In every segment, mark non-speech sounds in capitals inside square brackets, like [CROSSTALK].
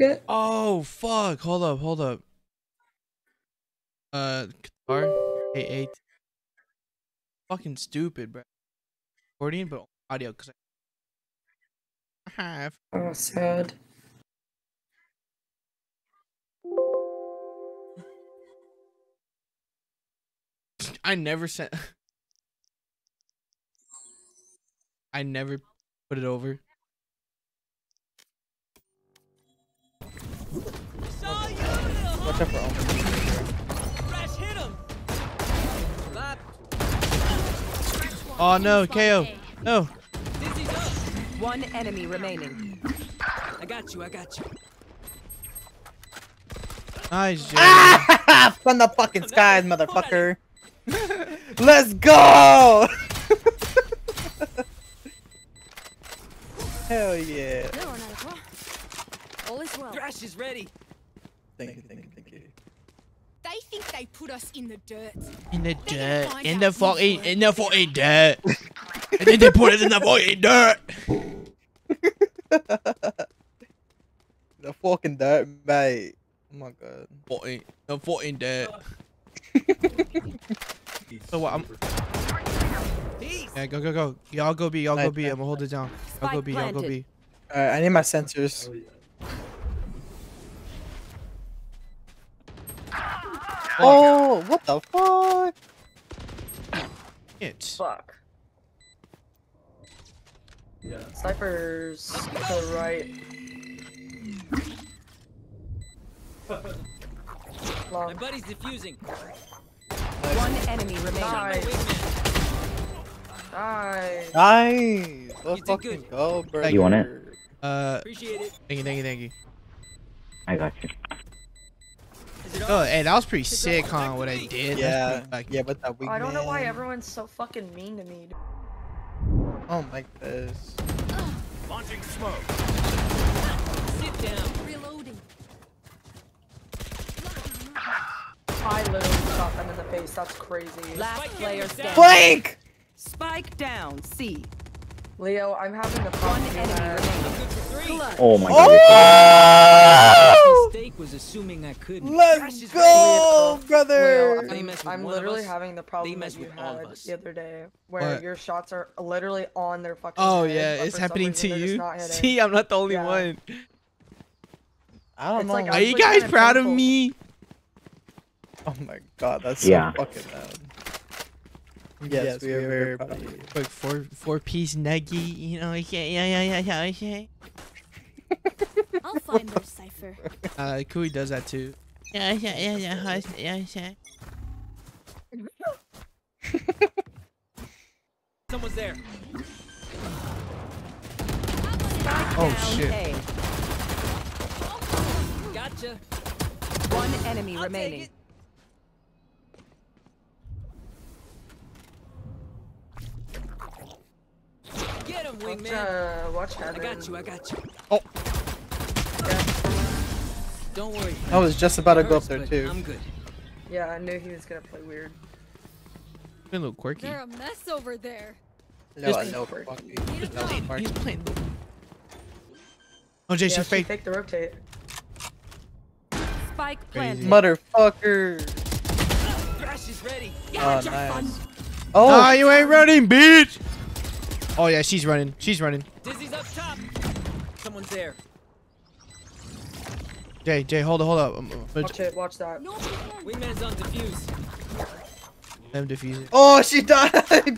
ticket? Oh fuck! Hold up, hold up. Uh, Qatar eight eight. Fucking stupid, bro. Recording, but audio because I have. Oh, sad. I never sent. [LAUGHS] I never put it over. Watch out for Omen. Crash hit him. Oh no, KO. No. Dizzy's up. One enemy remaining. I got you. I got you. Nice, Jay. Ah! [LAUGHS] From the fucking skies, motherfucker. [LAUGHS] Let's go! [LAUGHS] Hell yeah. No, not at all. All is well. Thrash is ready. Thank you, thank you, thank you. They think they put us in the dirt. In the They dirt. In the fucking. In the fucking dirt. and then they put us in the fucking dirt. [LAUGHS] The fucking dirt, mate. Oh my god. Fucking. The fucking dirt. So what? I'm. Peace. Yeah, go go go. Y'all go B. Y'all go Nice, B. nice. I'm gonna hold it down. Y'all go Spike B. Y'all go planted. B. Alright, I need my sensors. Oh, Oh, what the fuck? It's. Fuck. Snipers to the right. My buddy's defusing. One enemy remaining. Nice. Wingman. Nice. Nice. Let's You fucking good. go, bro. You want it? Uh. Appreciate it. Thank you. Thank you. Thank you. I got you. Is it Oh, hey, that was pretty sick, huh? What I did. Yeah, pretty fucking- yeah, but that weak I don't know why everyone's so fucking mean to me. dude. Oh my this. Launching smoke. Sit down. Reloading. I literally shot them in the face. That's crazy. Last player down. standing. Blank! Spike down. C. Leo, I'm having a One enemy here. I'm remaining. good for three. Clutch. Oh my god. Oh! Mistake was assuming I couldn't. Let's go, brother! They I'm, I'm literally having the problem that you with had us. the other day, where What? your shots are literally on their fucking. Oh head, yeah, it's happening to reason they're you. [LAUGHS] See, I'm not the only Yeah. one. I don't It's know. like Are you guys proud of me? Oh my god, that's Yeah. so fucking loud. Yes, we are very proud of you. Like four four piece nugget, you know? Yeah, yeah, yeah, yeah, yeah, [LAUGHS] yeah. I'll find their Cypher. Uh, Kui does that too. Yeah, yeah, yeah, yeah, yeah, yeah. [LAUGHS] Someone's there. Oh shit. A. Gotcha. One enemy I'll remaining. take it. Get him, Watch, wingman. uh, watch I got you. I got you. Oh. Don't worry. I was just about to go up there too. I'm good. Yeah, I knew he was gonna play weird. Been a little quirky. They're a mess over there. No, I Just- know. fuck you. Need a No, drop. fuck He's playing. Oh, Jay, yeah, she she fake. faked the rotate. Spike Crazy. planted. Motherfucker! Thrash is ready. Oh, nice. Oh, Oh, you ain't running, bitch. Oh yeah, she's running. She's running. Dizzy's up top. Someone's there. Jay, Jay, hold up, hold up. I'm, I'm Watch it. Watch that. No problem. Wingman's on defuse. I'm defusing. oh, she died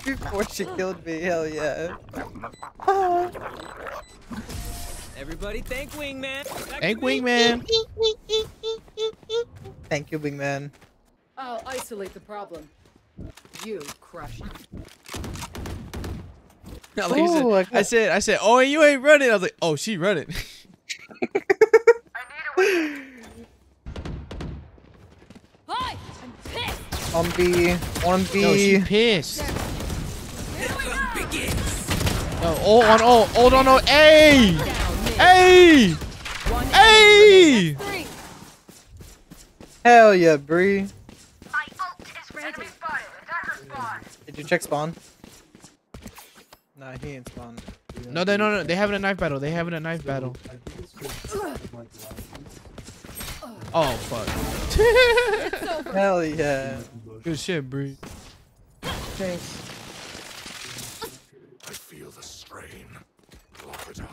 [LAUGHS] before she killed me. Hell yeah. Everybody thank Wingman. Back Thank to me. Wingman. Thank you, big man. I'll isolate the problem. You crush it. [LAUGHS] Like I, said, I I said, I said, oh, you ain't running. I was like, oh, she running. [LAUGHS] Hi, I'm pissed. On B, on No, she B. pissed. No, oh, on oh, hold on, oh, hey, Down mid. hey, One hey. Three. Hell yeah, Bree. Ready. Did you check spawn? Nah, he ain't spawn. No, they no, no, they having a knife battle. They having a knife battle. Oh fuck. [LAUGHS] Hell yeah. Good shit, Bree. Chase.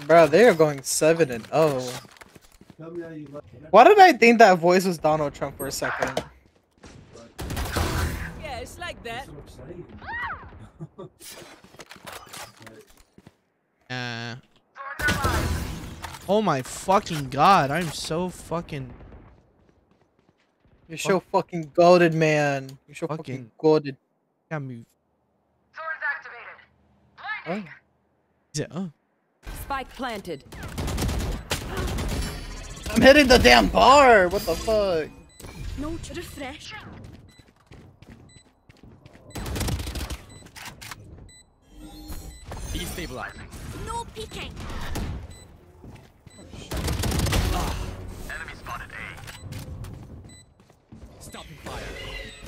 Bro, they are going 7 and oh. Why did I think that voice was Donald Trump for a second? Yeah, it's like that. [LAUGHS] Uh. Oh my fucking god! I'm so fucking. You're so fucking goaded, man. You're so fucking Fucking- goaded. Got me. Oh. Is it? Oh. Spike planted. I'm hitting the damn bar! What the fuck? No to refresh. Destabilizing. No peeking. Stopping fire.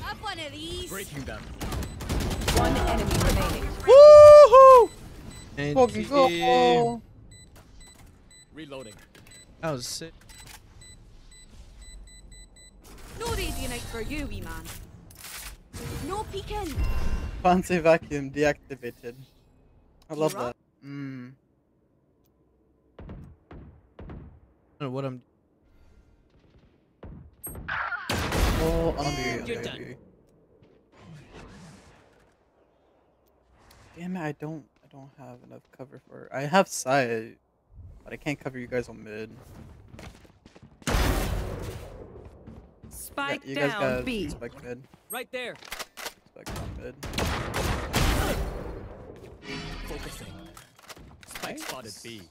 Have one of these. Breaking them. One enemy remaining. Woohoo! And Fucking go! Reloading. That was sick. No radiant for you, wee man. No peeking. Fancy vacuum deactivated. I love that. Mm. I don't know what I'm. Oh, under You're you. done. Damn it, I don't I don't have enough cover for I have sight, but I can't cover you guys on mid. Spike you guys down got B. spike mid. Right there. Spike down mid. Focusing. Spike spotted B.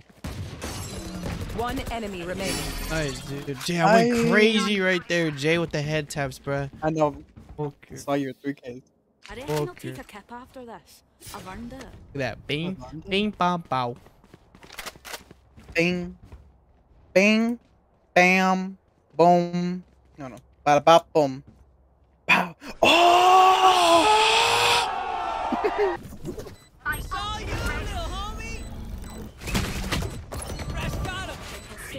One enemy remaining. Nice, dude. Jay, I went I- crazy right there. Jay with the head taps, bruh. I know Okay. I saw your 3Ks. I reckon I'll Okay. take a kip after this. I've earned it. Look at that. Bing, Lavanda? bing, bam, bow. Bing. Bing. Bam. Boom. No no. Bada bop boom. Pow. Oh! [LAUGHS]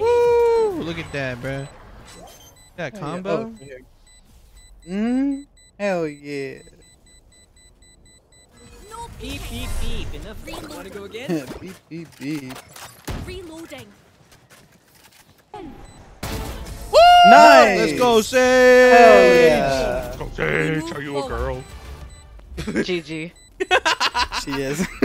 Woo! Look at that, bruh. That Hell yeah. combo. Oh, here. Mm. Hell yeah. No Beep peeking. beep beep. Enough. Wanna go again? [LAUGHS] beep beep beep. Reloading. Nice. Let's go, Sage. Hell Sage! yeah. Sage, are you a girl? GG. [LAUGHS] She is. [LAUGHS]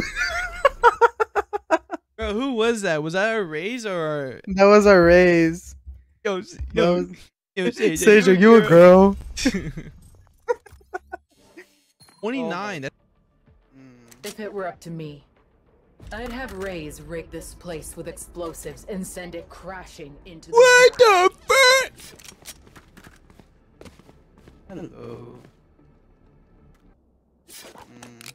Bro, who was that? Was that a Raze or that was a Raze. yo? Yo, was... yo [LAUGHS] Sage, Sage, are you a girl? [LAUGHS] Twenty-nine. That, If it were up to me, I'd have Raze rig this place with explosives and send it crashing into the what the fuck? Hello. Mm.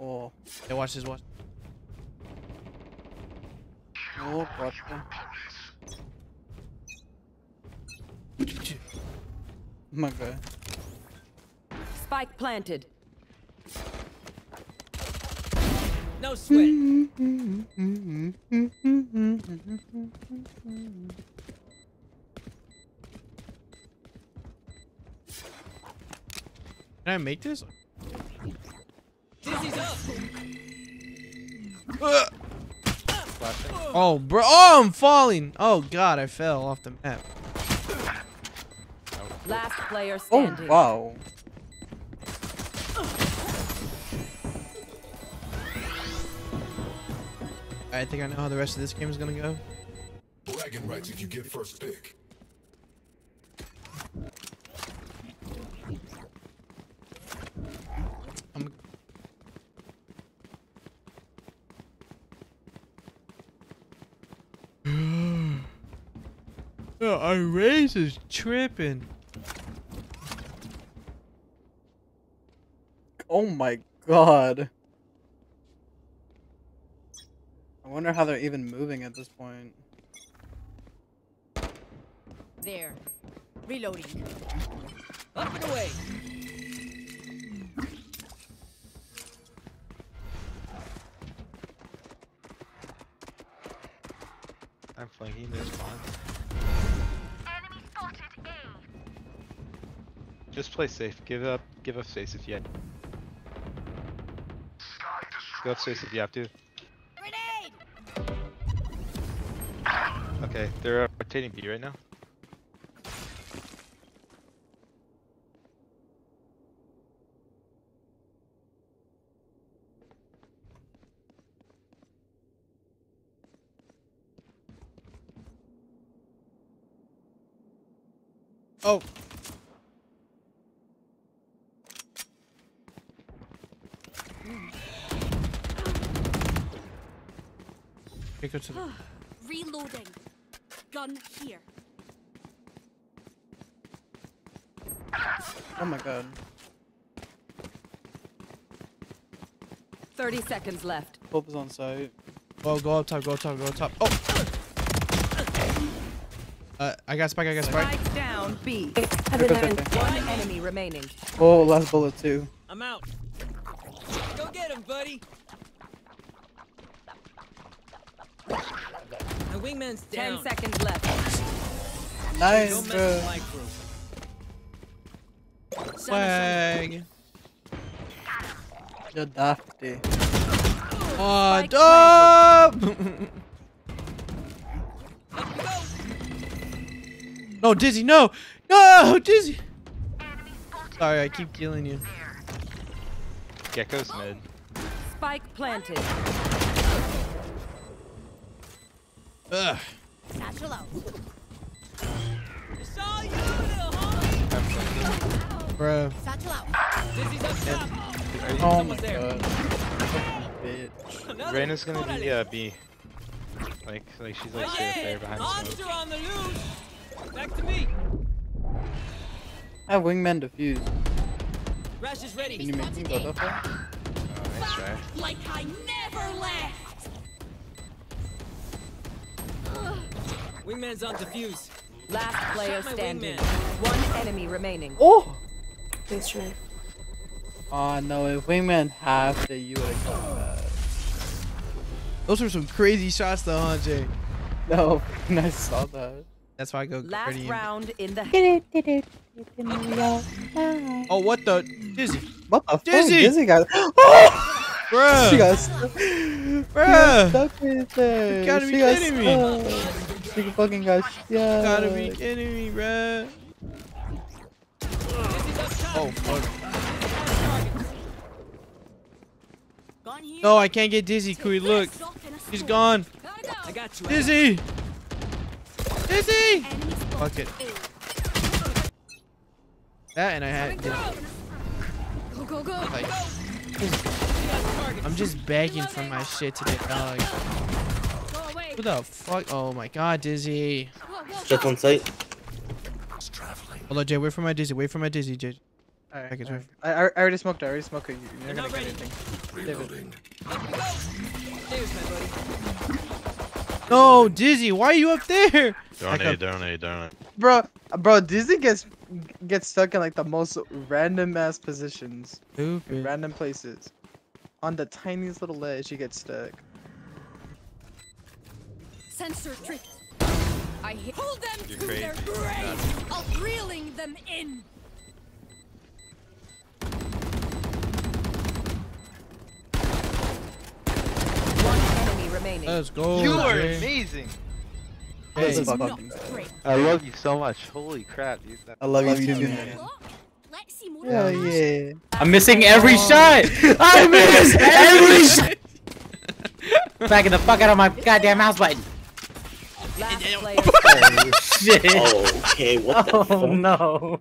Oh, Hey, watch this. Watch. Oh, gotcha. My god. Spike planted. No sweat. Can I make this? Dizzy's up. Uh. Oh, bro. Oh, I'm falling. Oh god, I fell off the map. Last player Oh, standing. wow. I think I know how the rest of this game is gonna go. Bragging rights if you get first pick. I'm. Yo, our race is tripping. Oh my god. I wonder how they're even moving at this point. There. Reloading. Up and away. I'm flanking this one. Just play safe. Give up. Give up space if you had. Go up space if you have to. Grenade! Okay, they're uh, rotating B right now. Oh. Okay, go to the Reloading. Gun here. Oh my god. 30 seconds left. Hope is on site. Oh, go up top, go up top, go up top. Oh! Uh, I got spike, I got spike. Spike down B. Heaven, heaven. One enemy remaining. Oh, last bullet too. I'm out. Go get him, buddy. My wingman's 10 down. seconds left. Nice, Don't bro. with my crew. Swag. You're dafty. Oh, Spike dope! no, Dizzy, no! No, Dizzy! Sorry, I keep killing you. Gekko's mid. Spike planted. Ugh. Satchel out. It's all you, little homie. Bro. Satchel out. Dizzy's up top. Are you, Oh my there. god. Bitch. Another. Reyna's gonna be Órale. uh, B. Like, like she's like straight up there behind the. Monster on the loose. Back to me. I have wingman defused. Rash is ready. Can you make me go that far? Oh, nice try. Like I never left. Wingman's on defuse. Last player standing. One enemy remaining. Oh! Please try. Oh no, if wingman half that you would have got that. Uh, those were some crazy shots though, huh, Jay? [LAUGHS] No, [LAUGHS] I saw that. That's why I go Last Gritty round in the Oh, what the? Dizzy. What the Dizzy! fuck? Dizzy got. [GASPS] Oh! Bruh. [LAUGHS] She got stuck. She got Bruh. stuck right there. You gotta be she got kidding me. stuck. She fucking got stuck. Gotta be kidding me, bruh. Oh, fuck. Gun here. No, I can't get Dizzy, Kui. Look. Sock in a He's store. gone. I got you. Dizzy! Dizzy! Fuck it. That and I had. Go, go, go. Like, I'm just begging for my shit today, dog. Go away. Who the fuck? Oh my god, Dizzy. Go, go, Just go. on site. Hold on, Jay. Wait for my Dizzy. Wait for my Dizzy, Jay. Alright, Seconds, alright. I, I I already smoked it. I already smoked it. You- You're They're not not gonna get anything. Reloading. There's. No, Dizzy. Why are you up there? Don't Back up. A, don't A, don't Bro, bro, Dizzy gets gets stuck in like the most random ass positions, Stupid. random places. On the tiniest little ledge, he gets stuck. Sensor tripped. I hit. Hold them You're to their crazy. grave. I'll reeling them in. One enemy remaining. Let's go. You are Jay. amazing. Hey, This is fucking- I love you so much. Holy crap, dude. That- I love you too, man. Look, let's see more. Hell yeah. I'm missing every oh. shot. [LAUGHS] I miss [LAUGHS] every shot. Backing the fuck out of my goddamn mouse button. Last [LAUGHS] Oh shit. Oh, okay. What the Oh fuck? no.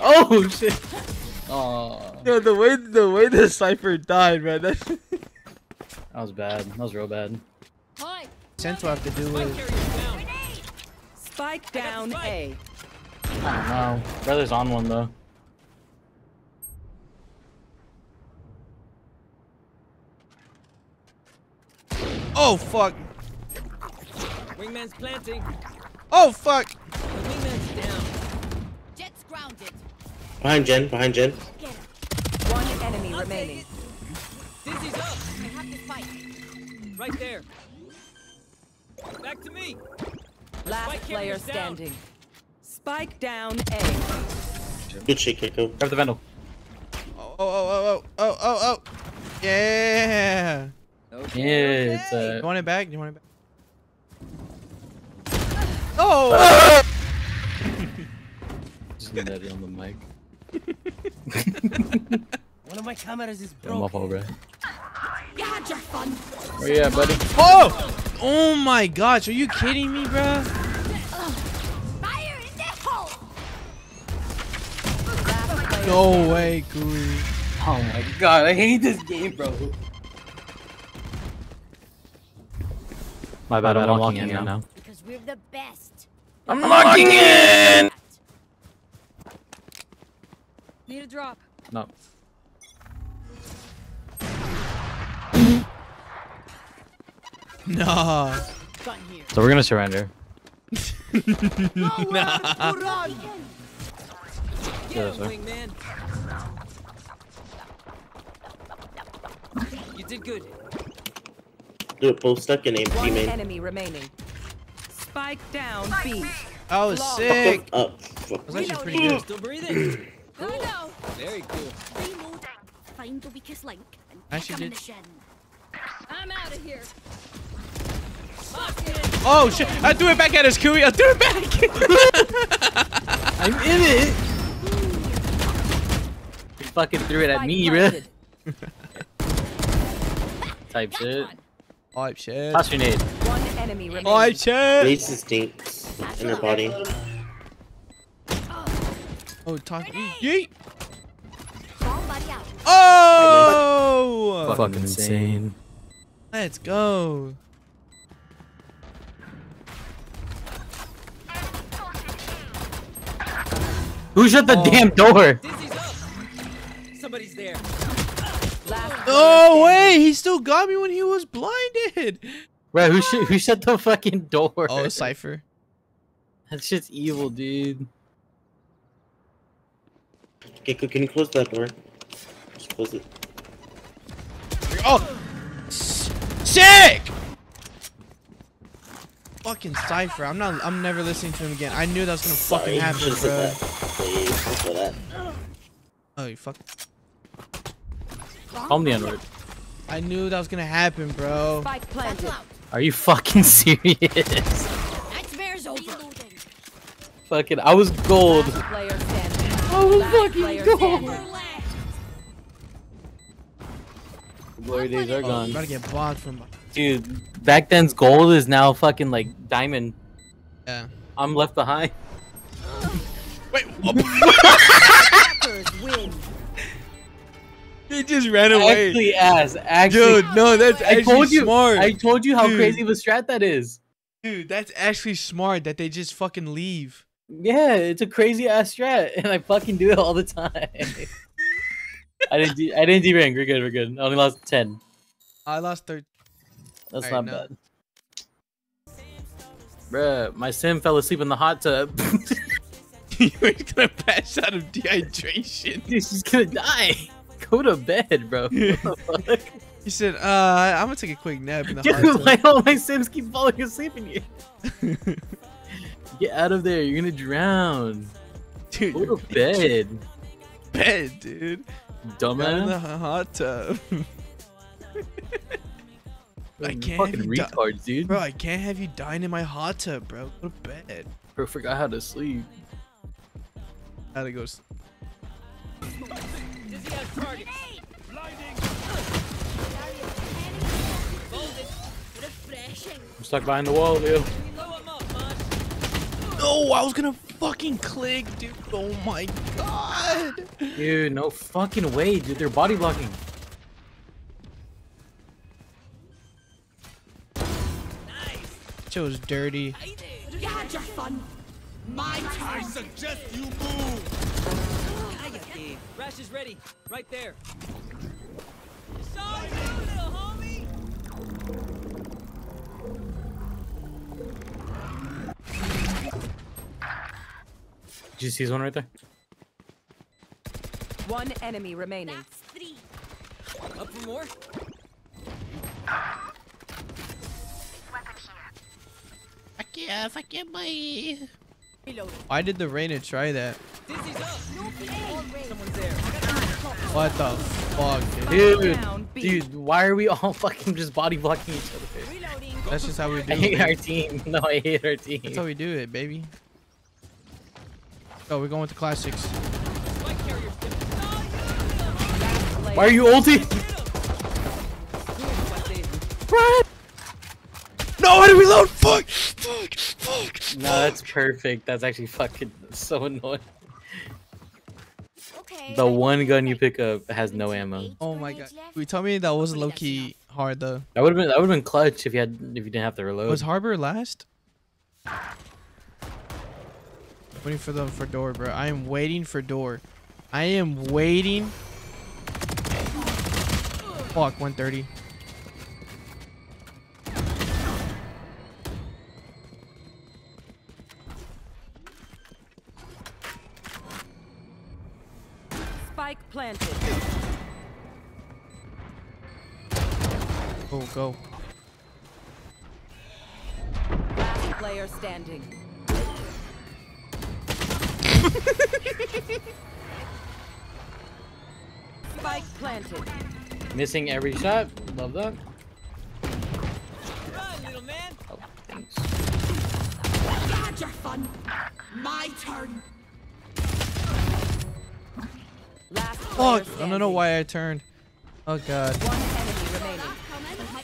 oh shit. Oh, Yo, the way the way the Cypher died, man. That that was bad. That was real bad. Hi. Sense will have to do Spike with. down. Grenade. Spike down. A. I don't know. Brother's on one though. Oh fuck. Wingman's planting. Oh fuck. The wingman's down. Jett's grounded. Behind Jen. Behind Jen. One enemy I'll remaining. take it. Dizzy's up. I have this fight. Right there. Back to me. Last Spike player carrier's down. standing. Spike down A. Good shit, Kiko. Grab the vandal. Oh, oh, oh, oh, oh, oh, oh. Yeah. Okay, Yeah, it's You uh. want it back? You want it back? [LAUGHS] Oh! Just nutty on the mic. [LAUGHS] [LAUGHS] One of my cameras is Get him off over. You had your fun. Oh yeah, buddy. Oh! Oh my gosh, are you kidding me, bro? Fire in the hole. No way, Gooey. Oh my god, I hate this game, bro. My bad, I'm locking in now. Because we're the best. I'm locking in! Need a drop. No. Nah. Gun here. So we're gonna surrender. [LAUGHS] nah. Yeah, Get him, sir. wingman. You did good. Do it both stuck in aim One teammate. enemy remaining. Spike down B. I was Long. sick. Up. Fuck. That was actually pretty good. Still breathing. Go go. Very cool. Reloading. Find the weakest link and Actually kick 'em in did- the shin. I'm out of here. Oh shit! I threw it back at us, Gooey. I threw it back. [LAUGHS] I'm in it! You fucking threw it at me, bro. planted. [LAUGHS] Type shit. Pipe shit. Toss grenade. One enemy remaining. Pipe shit. Base stinks in her body. Oh, toss. Yeet. Oh! Fucking insane. Let's go. Who shut the Oh. damn door? Dizzy's up. Somebody's there. No way! He still got me when he was blinded. Right? who, sh who shut the fucking door? Oh, Cypher. That shit's evil, dude. Kiko, can you close that door? Just close it. Oh! S- Sick! Fucking Cypher. I'm not. I'm never listening to him again. I knew that was gonna fucking happen, bro. that. Please, that. Oh, you fuck. Calm the N-word. I knew that was gonna happen, bro. Are you fucking [LAUGHS] serious? Nightmare's over. Reloading. fucking, I was gold. Player. I was fucking gold. Glory days are I'm gone. about to get bombed from. Dude, back then's gold is now fucking like diamond. Yeah. I'm left behind. [LAUGHS] Wait. Hackers [LAUGHS] win. he just ran away. Actually, ass. Actually, Dude, no, that's I told you. smart. I told you how Dude. crazy of a strat that is. Dude, that's actually smart that they just fucking leave. Yeah, it's a crazy ass strat, [LAUGHS] and I fucking do it all the time. I didn't. De- I didn't derank. We're good. We're good. I only lost ten. I lost third. That's Alright, not no. bad. Bruh, my sim fell asleep in the hot tub. [LAUGHS] [LAUGHS] you were gonna pass out of dehydration. Dude, she's gonna die. [LAUGHS] Go to bed, bro. What the fuck? He said, "Uh, I'm gonna take a quick nap in the hot Dude, tub." why all my sims keep falling asleep in here? Get out of there. You're gonna drown. Dude, Go to bed, bed, dude. Down in the hot tub. [LAUGHS] I can't have fucking you di- retards, dude. Bro, I can't have you dying in my hot tub, bro. Go to bed. Bro, forgot how to sleep. How to go. s- Dizzy has targets. Refreshing. I'm stuck behind the wall, dude. Blow him up, man. No, I was gonna fucking click, dude. Oh my god. Dude, no fucking way, dude. They're body blocking. Shit was dirty. You had your fun. My turn. Hey, Rash is ready. Right there. Sorry, Did you see his one right there? One enemy remaining. That's three. Up for more? Fuck yeah, fuck yeah, boy. Reloading. Why did the Reyna try that? Dizzy's up. No. Someone's there. What the fuck, dude? Dude, dude, why are we all [LAUGHS] fucking just body blocking each other? That's just how we do I hate it. our team. [LAUGHS] No, I hate our team. That's how we do it, baby. Oh, we're going with the classics. Why are you ulti? No, I didn't reload. Fuck, fuck, fuck. No, that's perfect. That's actually fucking so annoying. Okay. The one gun you pick up has no ammo. Oh my god. grenades left. We told me that wasn't low key hard though. That would have been that would have been clutch if you had if you didn't have to reload. Was Harbor last? Waiting for the for door, bro. I am waiting for door. I am waiting. Fuck, 130. Spike planted. Go, go. Last player standing. Spike planted. Missing every shot. Love that. Run, little man. Oh, thanks. Had your fun. My turn. Last player Fuck. I don't know why I turned. Oh god. One enemy remaining.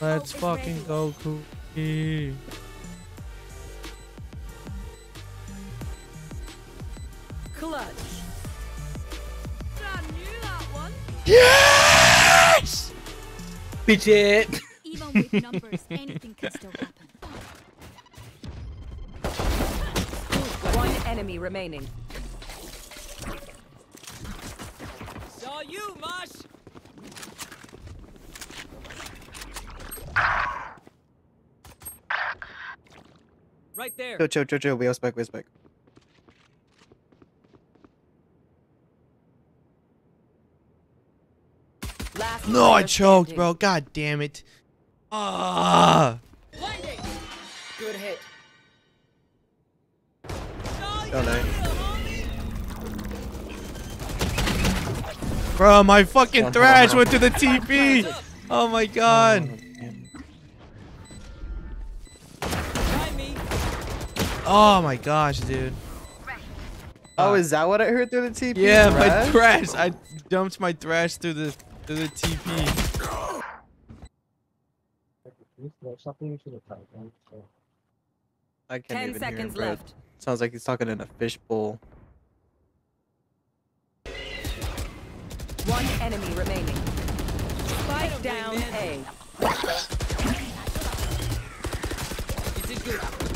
Let's fucking go, Cookie. Clutch. I knew that one. Yes! Bitch it. [LAUGHS] Even with numbers, anything can still happen. [LAUGHS] One enemy remaining. Saw you, Mosh. Right there. Chill, chill, chill, chill. We have spec, we have spec. Last No, I choked, standing. bro. God damn it. Ah. Good hit. Oh no. Bro, my fucking thrash went to the TP. Oh my god. Try me. Oh my gosh, dude. Oh, is that what I heard through the TP? Yeah, my Thrash? thrash. I dumped my thrash through the through the TP. I can't Ten even seconds hear him, bro. left. Sounds like he's talking in a fishbowl. One enemy remaining. Spike down A. You did good.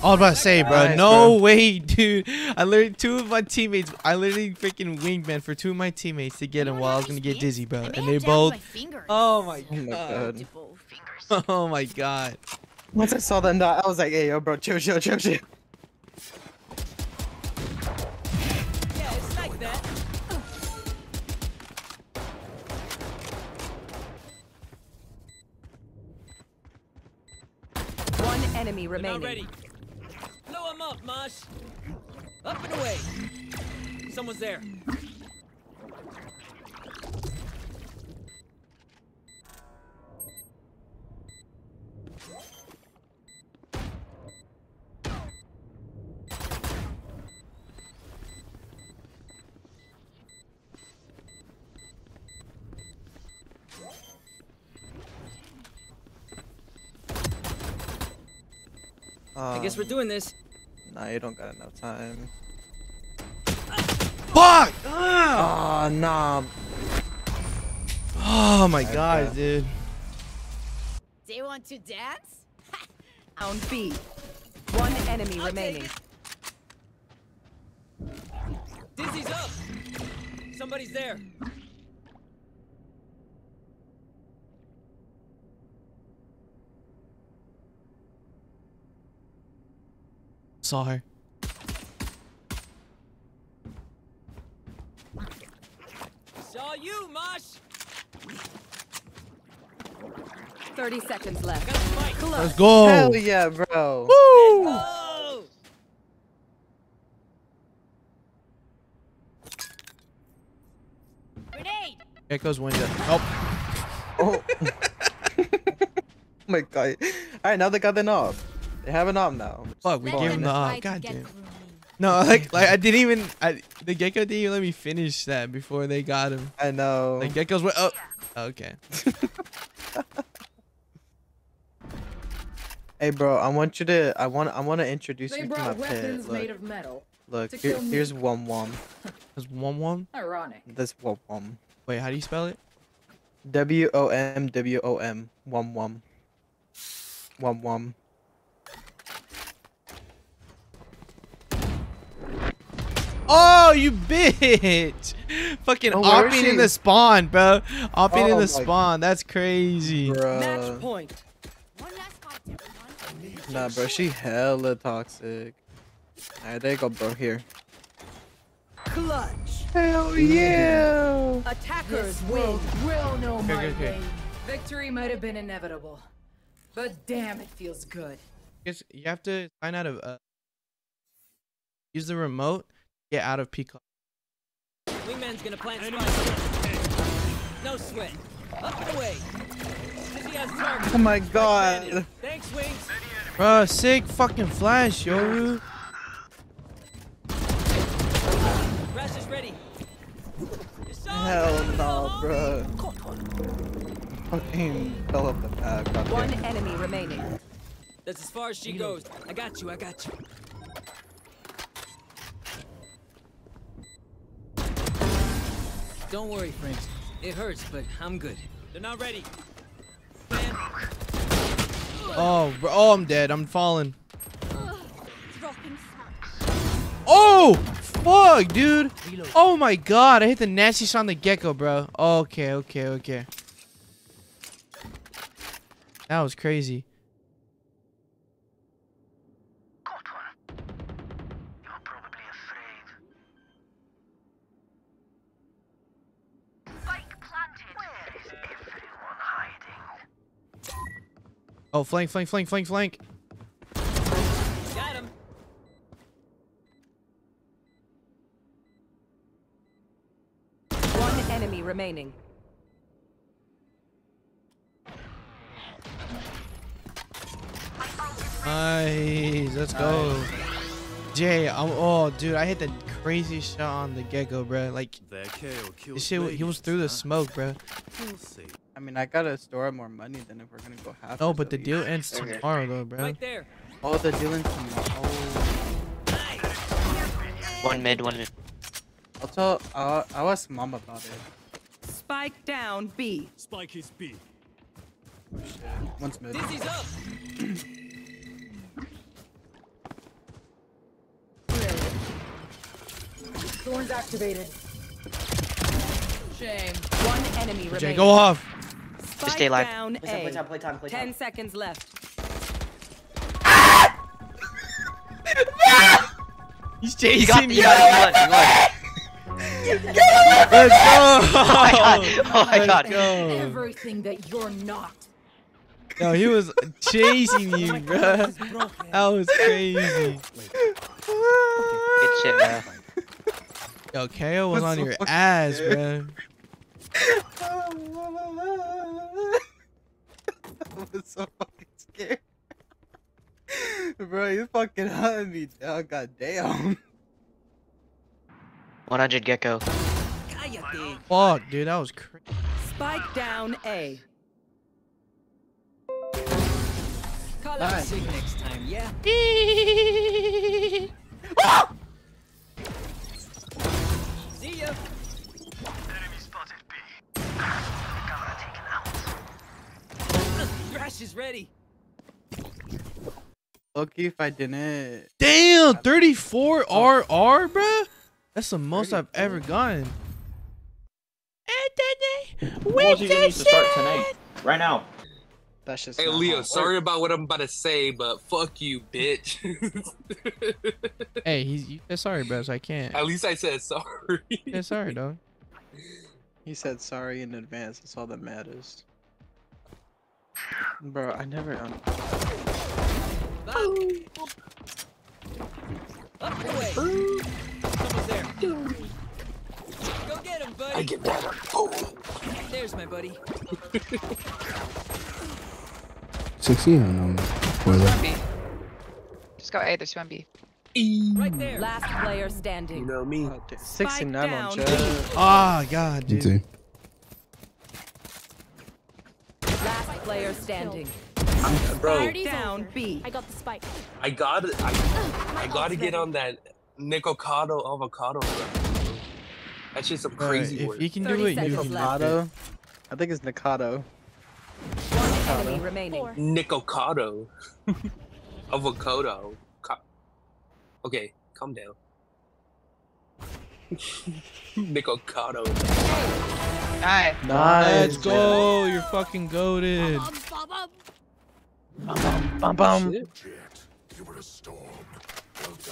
I was about to say, bro. Nice, no bro. way, dude. I literally two of my teammates. I literally freaking wingman for two of my teammates to get him while I was gonna get dizzy, bro. And they both. Oh my Oh god. god. [LAUGHS] Oh my god. Once I saw that dot, I was like, hey, yo, bro, chill, chill, chill, chill. Yeah, it's like that. One enemy They're not remaining. Up, Mosh. Up and away. Someone's there. I guess we're doing this. Nah, you don't got enough time. Fuck! Ah, nah. Oh my Okay. god, dude. They want to dance? [LAUGHS] Round B. One enemy remaining. Dizzy's up. Somebody's there. saw her. Saw you, Mosh. 30 seconds left. Let's go. Hell yeah, bro. Woo! Here goes window. Oh. [LAUGHS] oh my god. Alright, now they got the knob. They have an knob now. fuck, we Let gave him the. try Oh, God damn. No, like, like I didn't even. I, the Gekko didn't even let me finish that before they got him. I know. Like Gekkos went. Oh, okay. [LAUGHS] Hey, bro, I want you to. I want. I want to introduce They you to my brought weapons pet. made Look, of metal. look. Here, here's Wum Wum. [LAUGHS] There's one one. Ironic. This Wum Wum. Wait, how do you spell it? W O M W O M. Wum Wum. Wum Wum. Oh, you bitch! [LAUGHS] Fucking Oh, where is opping in the spawn, bro. Opping in Oh the my- spawn. That's crazy. Match Bruh. point. One last. Nah, bro, she hella toxic. Alright, there you go, bro. Here. Clutch. Hell yeah! Attackers This win. world will know Okay, my okay, okay. name. Victory might have been inevitable, but damn, it feels good. Guess you have to find out of uh, use the remote. Get out of peacock. Wingman's gonna plant spike. No sweat. Up and away. Dizzy has target. Oh my god. Thanks, Wings. Bro, sick fucking flash, Yoru. Rash is ready. Hell no, bro. Fucking fell off the back. God One enemy remaining. That's as far as she goes. I got you. I got you. Don't worry, friends. It hurts, but I'm good. They're not ready. Man, Oh, bro, oh, I'm dead. I'm falling. Oh, fuck, dude. Oh my god, I hit the nasty shot on the Gekko, bro. Okay, okay, okay. That was crazy. Oh, flank, flank, flank, flank, flank. got him. One enemy remaining. Nice, let's go. Jay, I'm, oh, dude, I hit the crazy shot on the Gekko, bro. Like, this shit, he was through the smoke, bro. I mean, I gotta store up more money than if we're gonna go half. No, but the so deal each. ends tomorrow, though, bro. Right there. Oh, the deal ends tomorrow. One mid, one mid. I'll tell. I'll, I'll ask mom about it. Spike down B. Spike is B. Once mid. Dizzy's up. Thorns activated. Shame. One enemy remaining. Jay, go off. Spike stay alive. down Play time, A. play time, play time, play Ten seconds left. [LAUGHS] He's You chasing got, me. you got it, you won, you won. Let's go. [LAUGHS] Oh my god, oh my god. go. Everything that you're not. Yo, he was chasing [LAUGHS] oh you, bro. That was crazy. Good shit, man. Yo, KO was I'm on so your ass, scared. bro. I was [LAUGHS] so fucking scared. [LAUGHS] Bro, you fucking hunting me down. God damn. 100 Gekko. Cállate. Fuck, dude, that was crazy. Spike down A. Call out sick next time, yeah? [LAUGHS] Ah! See ya. Thrash is ready. Lucky if I didn't. Damn, 34 RR, bro. That's the most I've ever gotten. What you need to start tonight, right now. That's just. Hey Leo, sorry works. about what I'm about to say, but fuck you, bitch. [LAUGHS] Hey, he's you said sorry, bro, so I can't. At least I said sorry. Yeah, sorry, [LAUGHS] dog. He said sorry in advance. That's all that matters. Bro, I never. Un- Up and away. Someone's there. Go get him, buddy. I get better. Oh. There's my buddy. 16 or no? Spoiler. B. Just go A, there's one B. Right there. Last player standing. You know me. 69 on down. Jet. Ah, God, Me dude. too. Last player standing. Bro, Spike down B. I got the spike. I got it. I, I gotta get on that Nikocado Avocado. Bro. That's just some crazy if word. you can do it, you can do it. Nikado? I think it's Nikado. One enemy remaining. Nikocado. [LAUGHS] Avocado. Co- okay, calm down. [LAUGHS] Nikocado. Nice. Let's go. You're fucking goaded. Bum bum. Jett, you were a.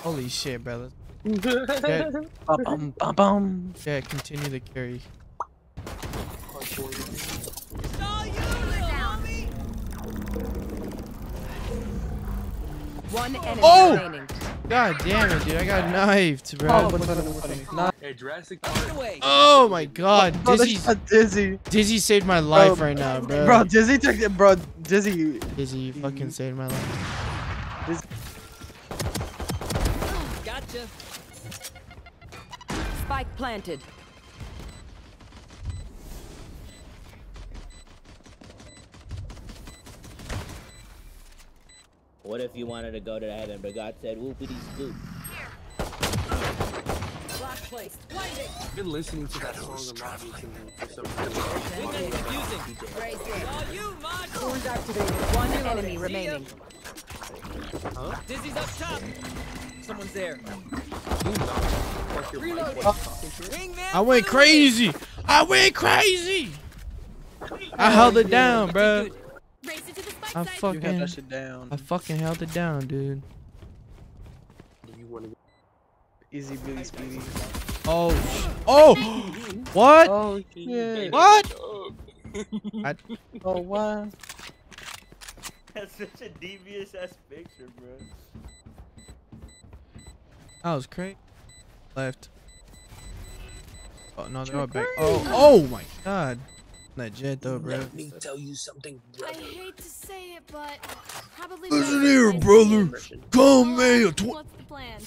Holy shit, brother. Yeah, [LAUGHS] Bum bum bum bum. yeah, continue the carry. One enemy Oh! remaining. God damn it, dude. I got knifed, Oh, bro. what's funny, what's funny? Nah, Hey, Jurassic Get away. Oh my god. bro, Dizzy, Dizzy. Dizzy saved my life Bro, right now, bro. Bro, Dizzy took it. Bro, Dizzy. Dizzy, you fucking mm-hmm. saved my life. Gotcha. Spike planted. What if you wanted to go to heaven, but God said, whoopity scoop? Last placed. I've been listening to that song a lot recently for some Wingman's reason. All you, Mod. Horns activated. One enemy remaining. Huh? Dizzy's up top. Someone's there. Wingman. I went crazy. I went crazy. I held it down, bro. Race it to the spike I site. You had fucking, that shit down. I fucking held it down, dude. You wanna Easy Billy Speedy. Oh, oh, [GASPS] what? Oh, oh shit. What? I, [LAUGHS] Oh wow. That's such a devious ass picture, bro. that was crazy. Left. Oh no, they're all back. Oh, oh my god. That Jett though, bro. Let me tell you something, I hate to say it, but probably. Listen best here, brother. Come here. What's the plan?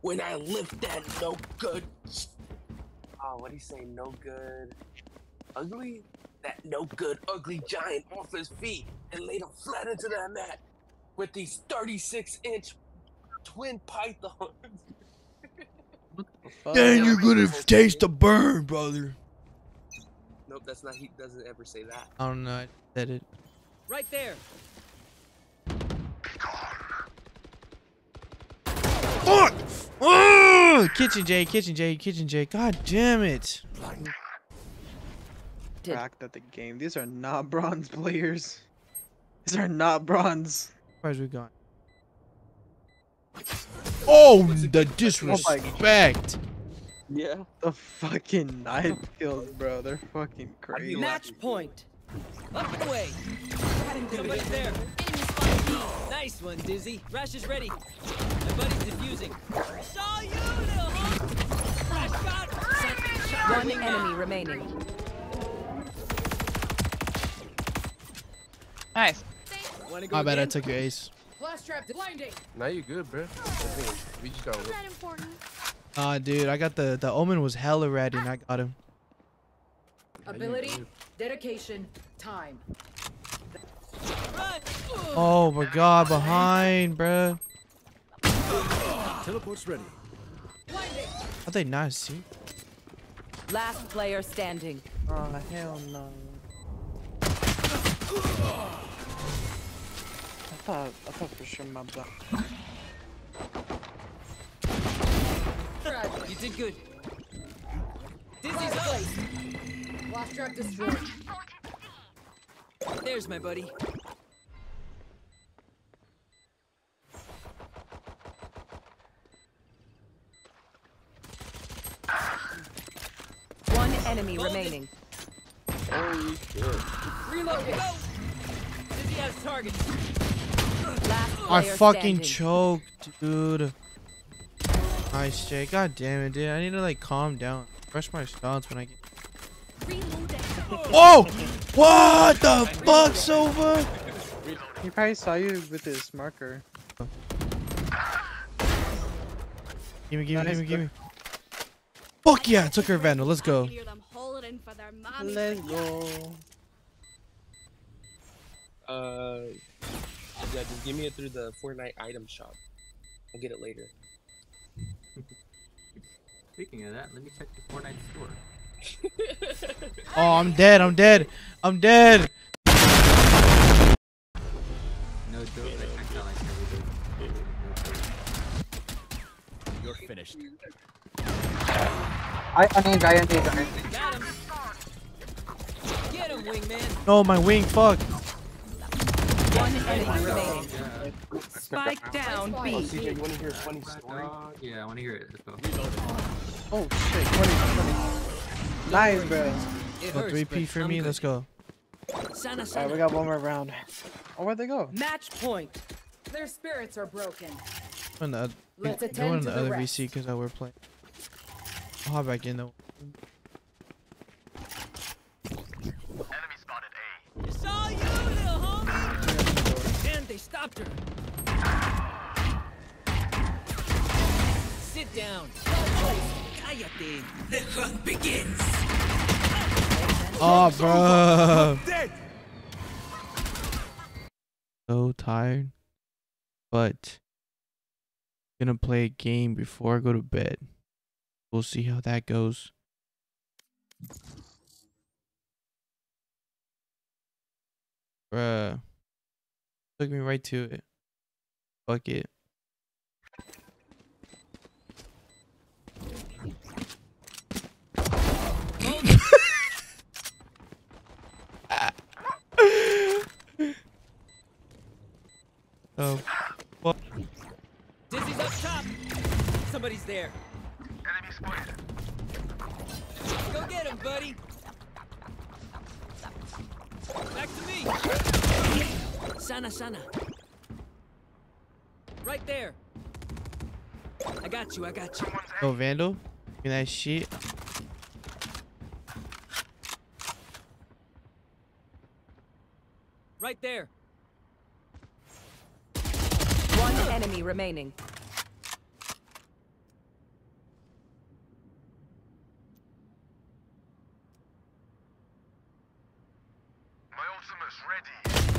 When I lift that no good. Oh, what do you say? No good. Ugly? That no good, ugly giant off his feet and laid him flat into that mat with these 36 inch twin pythons. Then you're gonna taste the burn, brother. Nope, that's not. He doesn't ever say that. I don't know. I said it. Right there. Fuck! Oh! Kitchen J, Kitchen J, Kitchen J. God damn it. Cracked at the game. These are not [LAUGHS] bronze players. These are not bronze. Where's we going? Oh, the disrespect. Yeah. The fucking knife kills, bro. They're fucking crazy. Match point. Up and away. Somebody's there. Nice one, Dizzy. Thrash is ready. My buddy's defusing. Saw you, little hunk. Rash shot. One enemy remaining. Nice. Wanna go My I took your ace. Flash trap blinding. Now you're good, bro. We just got Is that important? Ah, dude, I got the the omen was hella ready and I got him. Ability, dedication, time. Run. Oh my god, behind, bruh. Teleport's ready. Are they nice, see? Last player standing. Oh hell no. I thought I thought for sure my block. You did good. Dizzy's up. Flash trap destroyed. There's my buddy. One enemy remaining. Holy shit. Reloading. Go. Dizzy has target. Last I fucking standing. choked, dude. Nice, Jay. God damn it, dude. I need to like calm down. Brush my shots when I get. Oh! What the fuck, Sova? He probably saw you with his marker. Give me, give me, give me, give me. Fuck yeah, I took her Vandal. Let's go. Let's go. Uh, yeah, just give me it through the Fortnite item shop. I'll get it later. Speaking of that, let me check the Fortnite store. [LAUGHS] Oh, I'm dead. I'm dead. I'm dead. No joke, I checked like every day. You're finished. I unnamed, I unnamed, I unnamed. Got him. Get him, wingman. No, my wing. Fuck. One enemy remaining. Spike down Oh, B. CJ, you wanna hear a funny story? Uh, yeah, I want to hear it. Let's go. Oh shit, 20, 20. Nice, bro. It Oh, hurts, 3P for I'm me. good. Let's go. Sana, Alright, we got one more round. Oh, where'd they go? Match point. Their spirits are broken. On the, Let's go attend on to the the other rest. VC because I were playing. I'll hop back in though. Enemy spotted A. It's Saw you, little homie. And they stopped her. Sit down. Cállate. The hunt begins. Ah, oh, bro. So tired, but gonna play a game before I go to bed. We'll see how that goes. Bruh. Took me right to it. Fuck it. Oh. What? Dizzy's up top. Somebody's there. Enemy spotted. Go get him, buddy. Back to me. Sana, sana. Right there. I got you. I got you. Oh, Vandal? Give me that shit. Right there. One enemy remaining.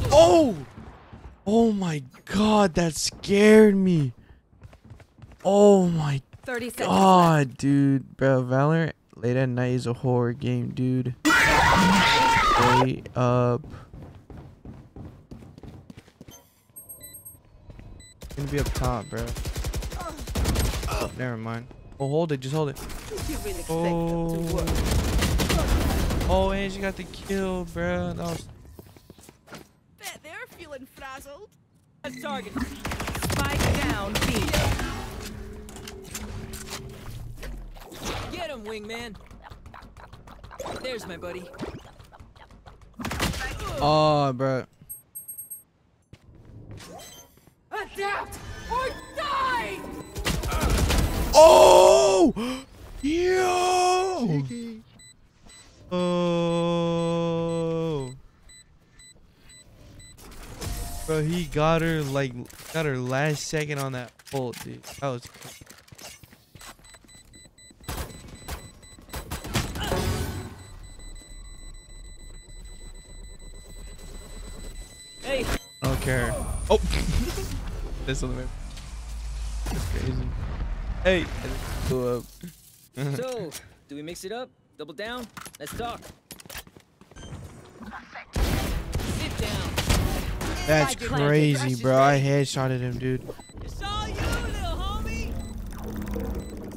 Oh! Oh my god, that scared me. Oh my 30 seconds god, dude. Bro, Valorant late at night is a horror game, dude. Straight up. Gonna be up top, bro. Oh, never mind. Oh, hold it. Just hold it. Oh. Oh, and she got the kill, bro. That was Bet they're feeling frazzled. Let's target. Spike down B. Get him, wingman. There's my buddy. Oh, bro. Adapt or die! Oh! Yo! Oh. Bro, he got her like got her last second on that ult, dude. That was Hey. I don't care. Oh, [LAUGHS] this on the map. That's crazy. Hey, go up. So, [LAUGHS] do we mix it up? Double down? Let's talk. Sit down. That's crazy, bro. I headshotted him, dude. Saw you, little homie.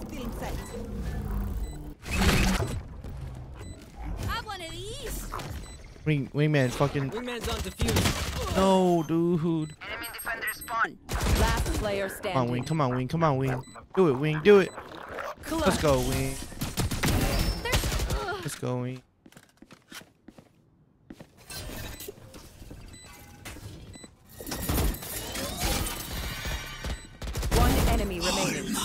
Stealing sight. Have one of these. Wing, wingman, fucking. Wingman's on defuse. No, dude. Last player Come on, wing. Come on, wing. Come on, wing. Do it, wing. Do it. Let's go, wing. Let's go, wing. One enemy remaining.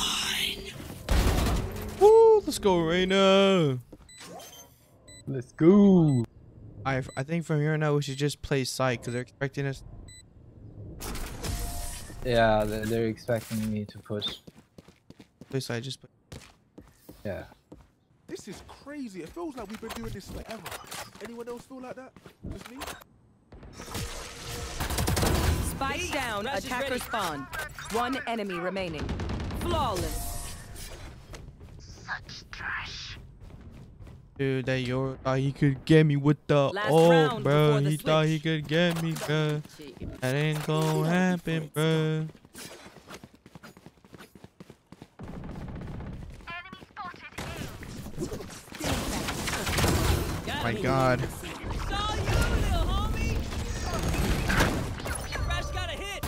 Woo, let's go, Reyna. Let's go. I I think from here on out we should just play side because they're expecting us. Yeah, they're, they're expecting me to push. Play I Just play. Yeah. This is crazy. It feels like we've been doing this forever. Anyone else feel like that? Just me? Spike down. Rush is Attacker spawn. One enemy remaining. Flawless. Dude, that your thought he could get me with the Last oh, bro. the He thought he could get me, bro. That ain't gonna happen, bro. Got My. God. Saw you, little homie. Rush got a hit.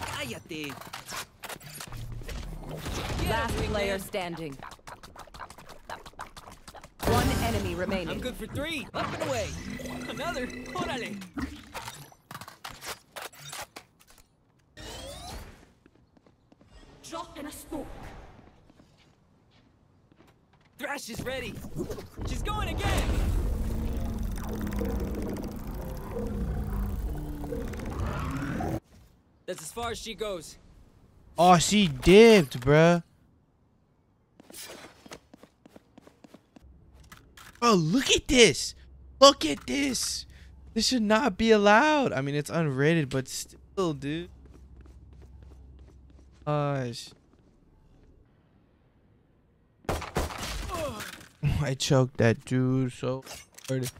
Cállate. Get Last him, player wingman. standing. One enemy I'm good for three. Up and away. Another. Órale. Drop in a smoke. Thrash is ready. She's going again. That's as far as she goes. Oh, she dipped, bruh. Bro, look at this. Look at this. This should not be allowed. I mean, it's unrated, but still, dude. Gosh. [LAUGHS] I choked that dude so hard.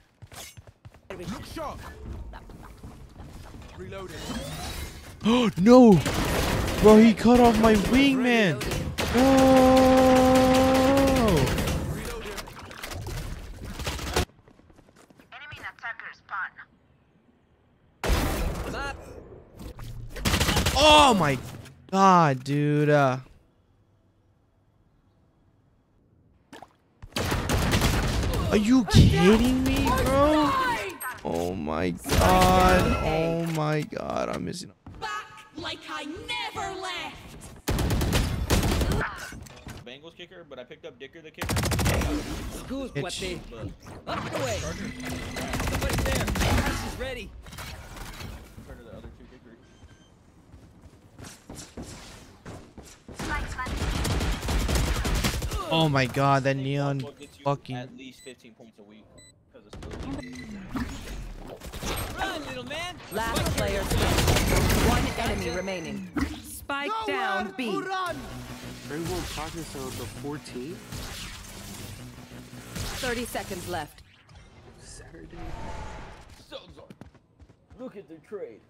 Oh [GASPS] no! Bro, he cut off my wingman. No! Oh my god, dude. Uh, are you kidding me, bro? Oh my god. Oh my god. I'm missing. Like I never left. Bengals kicker, but I picked up Dicker the kicker. Good, Itch. cuate. Up and away. Somebody's there. Thrash is ready. Compared to the other two kickers. Oh my god, that neon What gets you fucking. At least 15 points a week. 'cause it's Run, little man. Last player standing. One enemy remaining. Spike down B. Rainbow Progress on the 14. 30 seconds left. Saturday. Salazar. Look at the trade.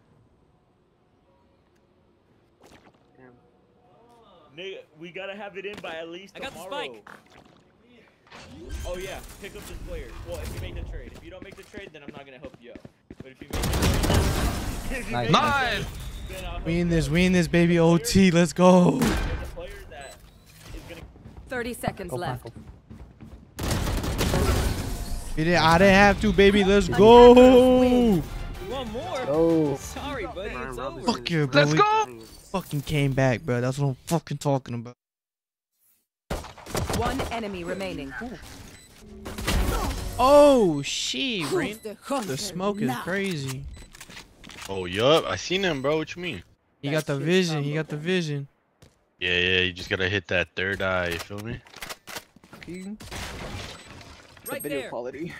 Nigga, we gotta have it in by at least I got the tomorrow. spike. Oh yeah, pick up this player. Well, if you make the trade. If you don't make the trade, then I'm not gonna help you out. But if you make the trade, if you Nice. make Nice. trade, help We in you this, out. we in this baby OT. Let's go. There's a player that is gonna 30 seconds left. You didn't, I didn't have to, baby. Let's go. One more. Oh. Sorry, buddy. It's over. Fuck you, bro. We Fucking came back, bro. That's what I'm fucking talking about. One enemy remaining. Oh shit, Rain. the The smoke is now? crazy. Oh, yup. I seen him, bro. What you mean? He got the vision. He got the vision. Yeah, yeah. You just gotta hit that third eye. You feel me? Right video there. quality.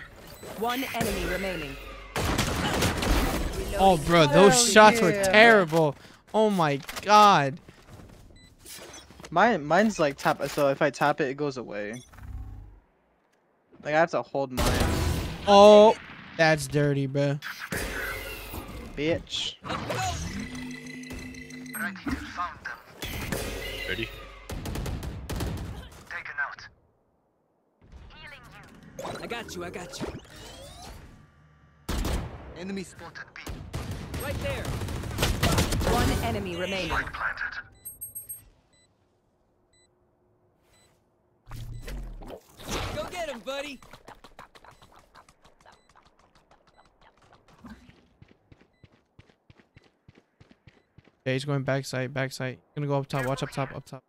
One enemy remaining. Oh, bro, those Hell shots were yeah. terrible. Oh my god. Mine, mine's like tap. So if I tap it, it goes away. Like I have to hold mine. Oh, that's dirty, bro. Bitch. Ready? Taken out. I got you. I got you. Enemy spotted B. Right there. One enemy remaining. Go get him, buddy. Yeah, he's going backside, backside. Gonna go up top. Watch up top, up top.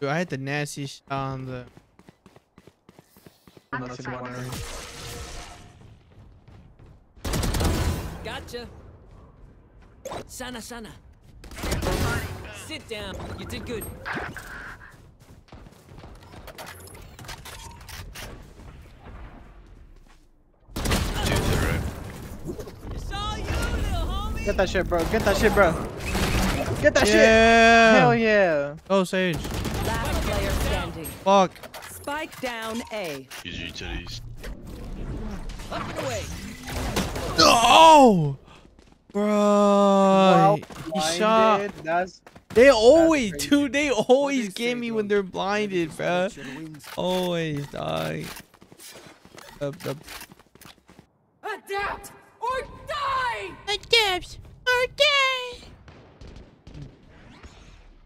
Dude, I had the nasty shot on um, the. Gotcha. Sana, sana. Sit down. You did good. Saw you, little homie. Get that shit, bro. Get that shit, bro. Get that shit. Yeah. Hell yeah. Go Sage. Last player standing. Fuck. Spike down A. Use your utilities. Up and away. Oh, bro. Well, he shot. blinded, That's They always, dude. They always get me when they're blinded, bro. Always, dog. Up, up. Adapt or die! Adapt or die!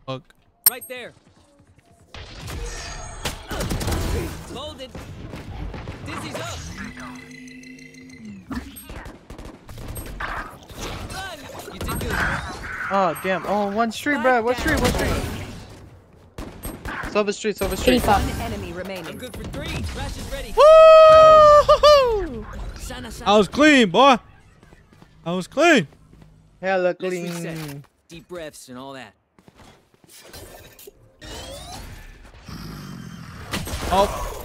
Fuck. Right there. Molded. Dizzy's up. Run. You did good. Oh damn! Oh, one street, bro. One street, one street. Silver street, silver street. One enemy remaining. I'm good for three. Thrash is ready. Woo! Sana, sana. I was clean, boy. I was clean. Hella Let's clean. Deep breaths and all that. Oh,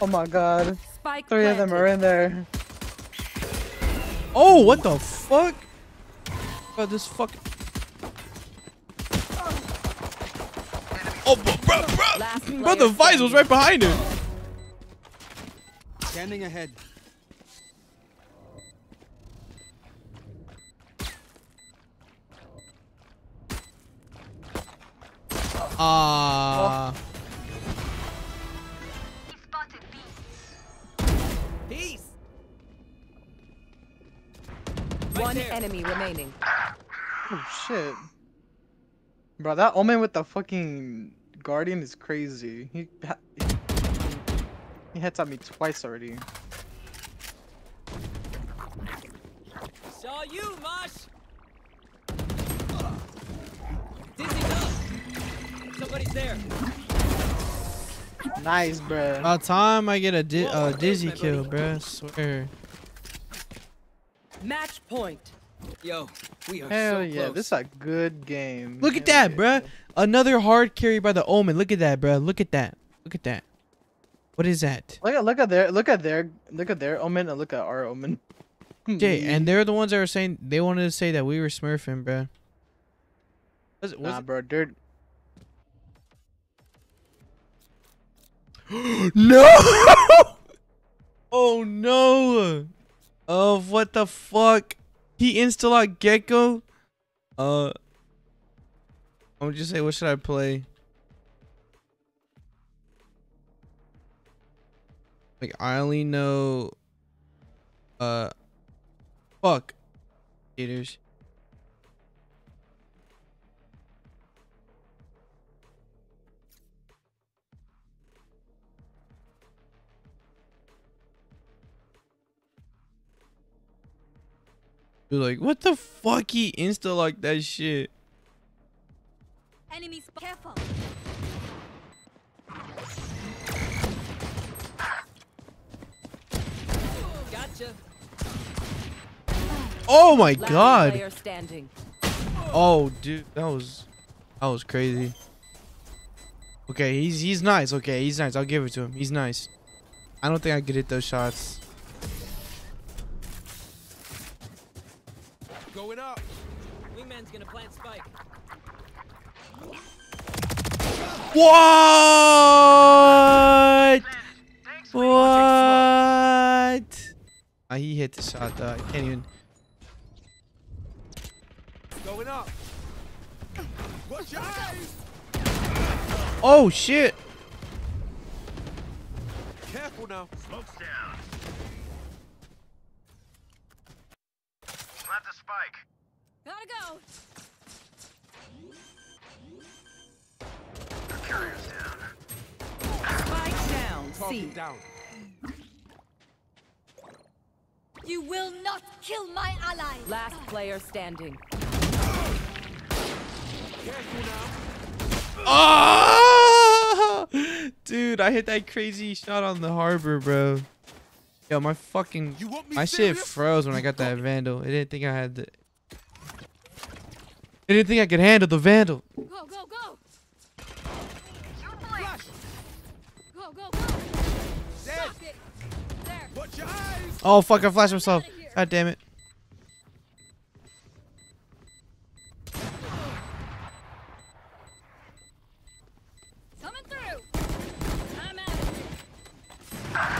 Oh my god. Spike Three of them are in there. oh, what the fuck? Bro, this fucking. Oh, bro, bro, bro, Last bro the vice was right behind him. Standing ahead. Ah. Peace. One there. enemy remaining. Oh shit. Bro, that omen with the fucking guardian is crazy. He ha- he hits at me twice already. Saw you, Mosh. Dizzy's up. Somebody's there. Nice, bro. About time I get a di- uh, dizzy kill, bro. I swear. Match point. Yo, we are Hell so yeah, close. this is a good game. Look at Hell that, yeah. bruh. Another hard carry by the Omen. Look at that, bruh. Look at that. Look at that. What is that? Look at look at their look at their look at their omen and look at our omen. [LAUGHS] Jay, and they're the ones that were saying they wanted to say that we were smurfing, bruh. Was, was Nah, bro, they're [GASPS] no! [LAUGHS] oh no! Oh, what the fuck? He insta locked Gekko? Uh, I'm just say, what should I play? Like, I only know. Uh, fuck. Haters. You're like, what the fuck? He insta like that shit. Enemies, careful. Gotcha. Oh my Last god. standing. Oh, dude, that was that was crazy. Okay, he's he's nice. Okay, he's nice. I'll give it to him. He's nice. I don't think I could hit those shots. Going up. Wingman's gonna plant spike. What? What? Ah, he hit the shot though. I can't even. Going up. Watch your eyes. Oh shit! Careful now. Smoke's down. Plant spike. Gotta go. Carrier's down. Spike down. C. Down. You will not kill my ally. Last player standing. Careful now. Oh! Dude, I hit that crazy shot on the harbor, bro. Yo, my fucking my shit froze when I got that vandal. It didn't think I had the. It didn't think I could handle the vandal. Go, go, go! Go, go, go! Stop it! There! Watch your eyes! Oh fuck! I flashed myself. God damn it.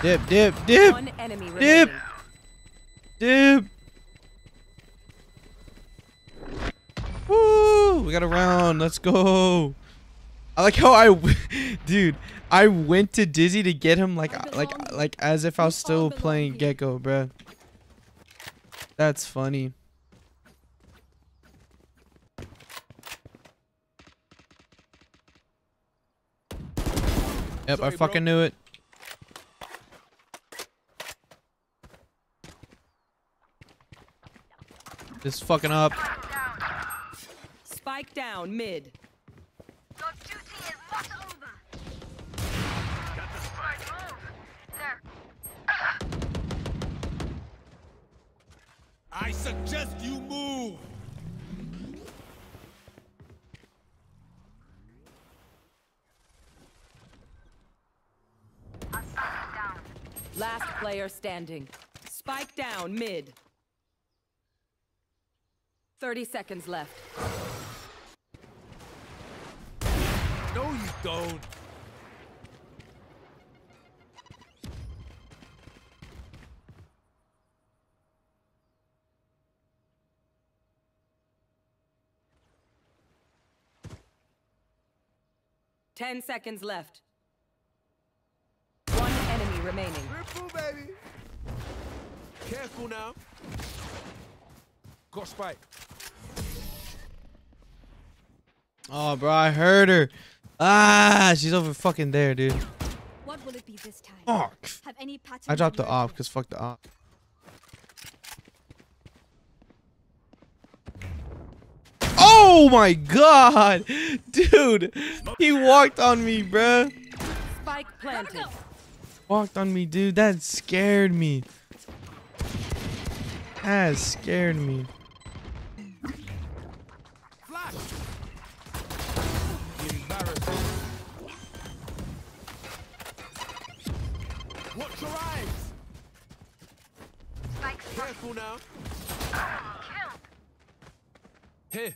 Dip, dip, dip, One enemy dip, dip. Woo! We got a round. Let's go. I like how I, [LAUGHS] dude. I went to Dizzy to get him like like like as if I was still playing Gekko, bruh. That's funny. Yep, I fucking knew it. Just fucking up. Spike down mid. I suggest you move. Last player standing. Spike down mid. 30 seconds left. No, you don't. Ten seconds left. One enemy remaining. Triple, baby. Careful now. Got spike. Oh, bro, I heard her. Ah, she's over fucking there, dude. What will it be this time? Fuck. Have any I dropped the op because fuck the op. Oh my god, [LAUGHS] dude, he walked on me, bro. Spike planted. Walked on me, dude. That scared me. That scared me. Watch your eyes. Careful now. Here.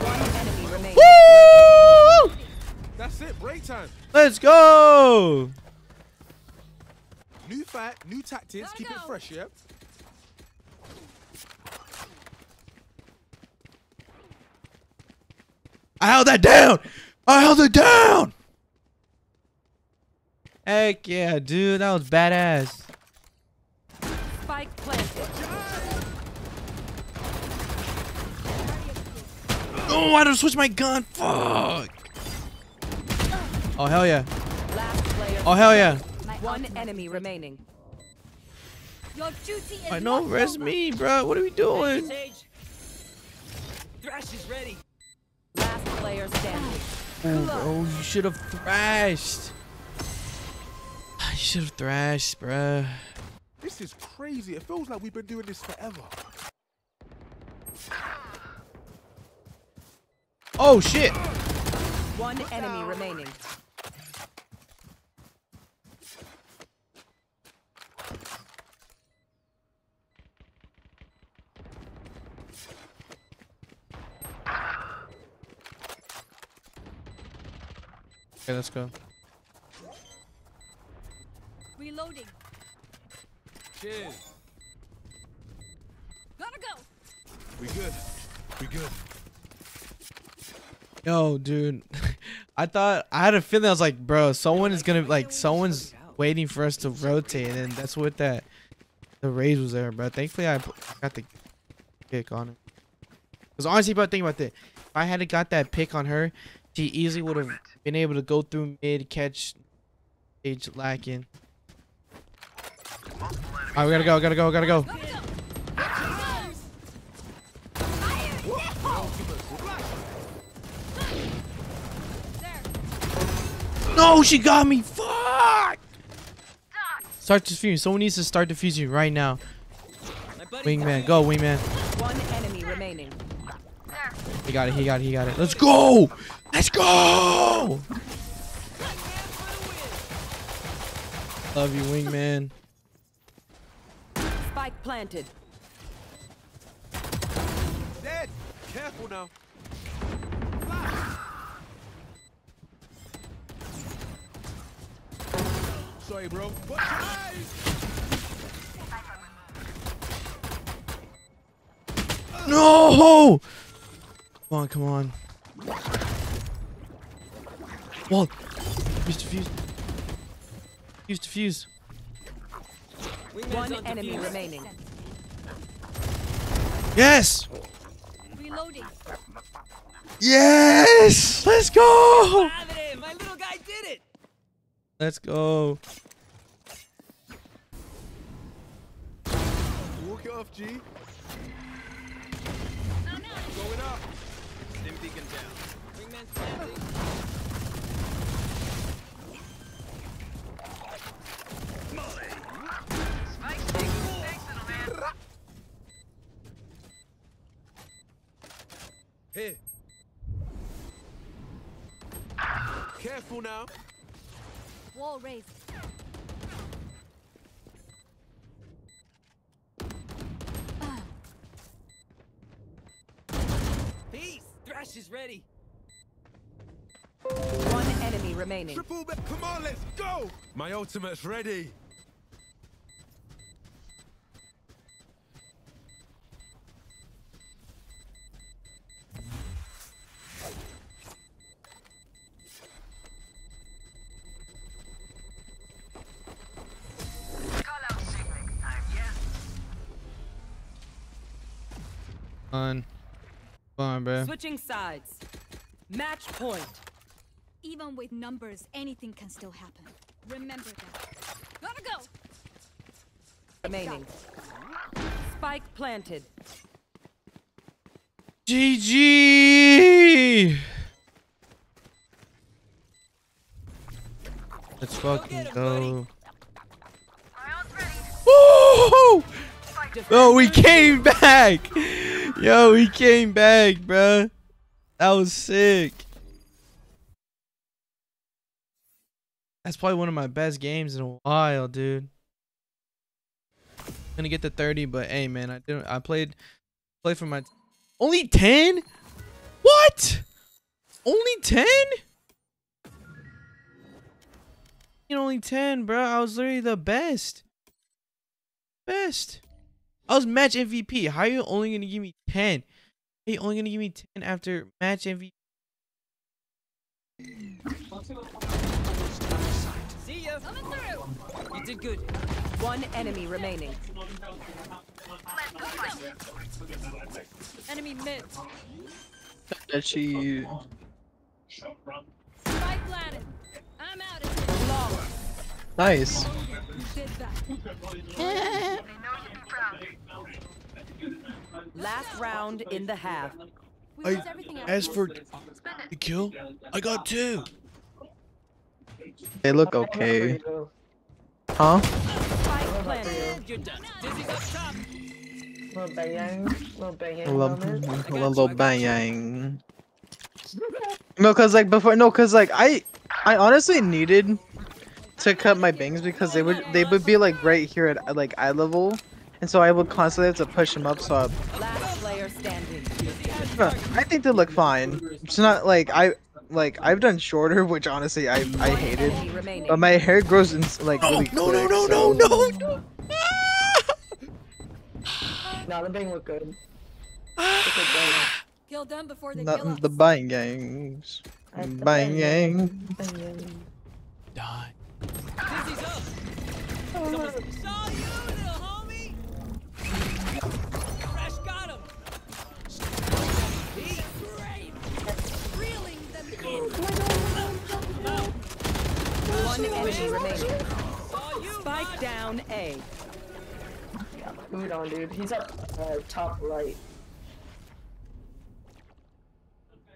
One enemy remaining. Woo! That's it. Break time. Let's go. New fight, new tactics. Keep it fresh, yeah. I held that down. I held it down. Heck yeah, dude. That was badass. Spike planted. Oh, I don't switch my gun. Fuck. Oh, hell yeah. Oh, hell yeah. One enemy remaining. Your duty is I know, not res over. me, bro. What are we doing? Thrash is ready. Last player standing. Oh, bro, you should have thrashed. [SIGHS] You should have thrashed, bruh. This is crazy. It feels like we've been doing this forever. Oh, shit. One enemy remaining. Okay, let's go. Reloading. Cheers. Gotta go. We good. We good. Yo, dude. [LAUGHS] I thought I had a feeling I was like, bro, someone is gonna like someone's waiting for us to rotate, and that's what that the Raze was there, bro. Thankfully, I got the pick on it. Cause honestly, bro, think about that. If I had got that pick on her, she easily would have been able to go through mid, catch stage lacking. Alright, we gotta go, gotta go, gotta go. No, she got me. Fuck. Start defusing. Someone needs to start defusing right now. Wingman, go, wingman. One enemy remaining. He got it. He got it. He got it. Let's go. Let's go. Love you, wingman. Spike planted. Dead. Careful now. Sorry, bro. Watch your eyes. No! Come on, come on. Wall. Fuse, defuse. Fuse, defuse. One enemy remaining. Yes! Reloading. Yes! Let's go! My little guy did it. Let's go. Walk it off, G. Oh, Going up. Stim beacon down. Wingman's planting. Careful now. Wall raised. Peace. Thrash is ready. One enemy remaining. Triple back. Come on, let's go. My ultimate's ready. Switching sides. Match point. Even with numbers, anything can still happen. Remember that. Gotta go. Remaining. Spike planted. GG! Let's fucking go. Yo, we came back! Yo, we came back, bruh. That was sick. That's probably one of my best games in a while, dude. I'm Gonna get to 30, but hey, man, I didn't. I played, played for my. Only 10? What? Only 10? Only 10, bro. I was literally the best. Best. I was match MVP. How are you only gonna give me 10? How you only gonna give me 10 after match MVP? See ya. You did good. One enemy remaining. Enemy mid. That she. Uh, Spike planted. I'm out of here. Nice. [LAUGHS] You did that. Last round in the half. We lose everything else. As for the kill, I got two. They look okay. Huh? Spike planted. You're done. Dizzy's up top. Little bang, little bang little, little bang. No, cause like before, no, cause like I, I honestly needed to cut my bangs because they would they would be like right here at like eye level, and so I would constantly have to push them up. So I, Last player standing. I think they look fine. It's not like I like I've done shorter, which honestly I I hated, but my hair grows in like really No, no, quick, no, so- no, no, no. Nah, the bang look good. [SIGHS] Kill them before they kill us. The bang gangs. Bang gang. Die. Dizzy's One enemy remaining. Spike down A. Food on, dude. He's up uh, top right.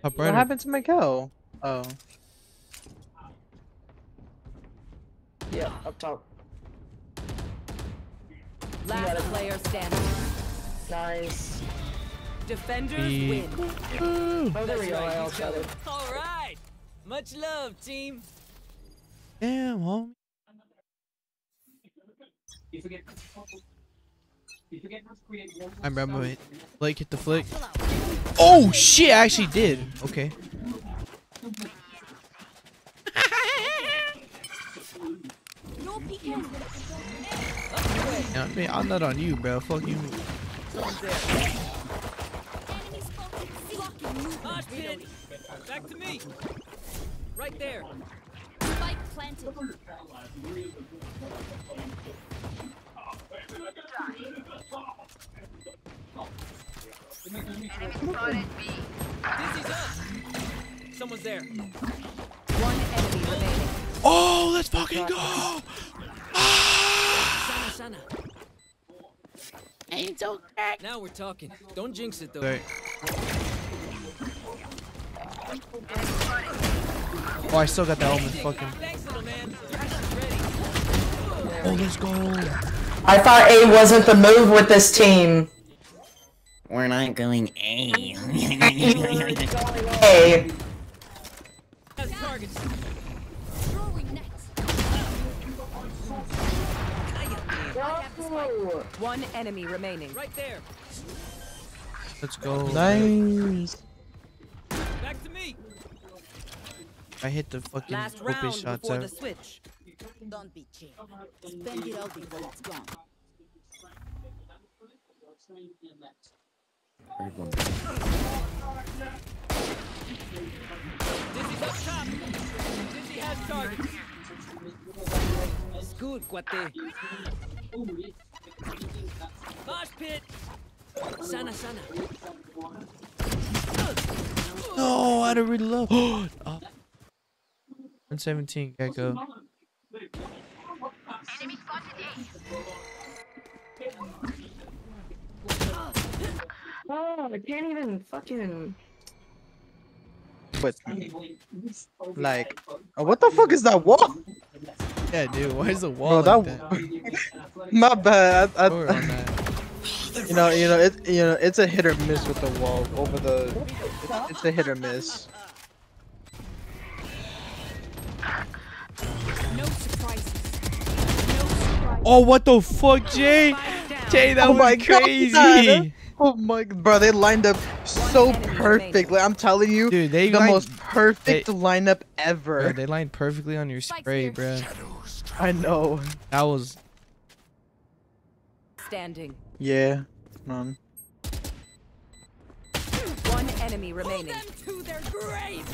Top What happened to my cow? Oh. Yeah, up top. Last player standing. Nice. Defenders Be- win. Oh, there That's we go. I right, also it. All right. Much love, team. Damn, homie. I remember it. Blake hit the flick. Oh shit! I actually did. Okay. Yeah, I mean, I'm not on you, bro. Fuck you. Someone's there. Mosh pit. Back to me. Right there. Spike planted. Dizzy's up. Someone's there. One enemy remaining. Oh, let's fucking go! Sana, Sana. Angel Now we're talking. Don't jinx it though. Sorry. Oh, I still got the element. Fucking. Thanks, little man. Rashi's ready. Oh, let's go. I thought A wasn't the move with this team. We're not going A. [LAUGHS] A. Has targets. Throwing nets. One enemy remaining. Right there. Let's go. Nice. Back to me. I hit the fucking Last round shots before the out. switch. Don't be cheap. Spend it all before it's gone. Dizzy's up top. Dizzy has targets. It's good, cuate. Mosh pit. Sana, sana. No, I don't really love. [GASPS] oh. 117, Gekko. Oh, I can't even fucking. But like, oh, what the fuck is that wall? Yeah, dude, why is the Bro, wall that, like that? [LAUGHS] my bad. I, I, on that. you know, you know, it, you know, it's a hit or miss with the wall over the. It's, it's a hit or miss. Oh, what the fuck, Jay? Jay, that oh was crazy. God. Oh my, bro, they lined up so perfect. Like I'm telling you, Dude, they the lined- most perfect they- lineup Bro, ever. they lined perfectly on your spray, bro. I know. That was. Standing. Yeah, man. One enemy remaining. To their grave.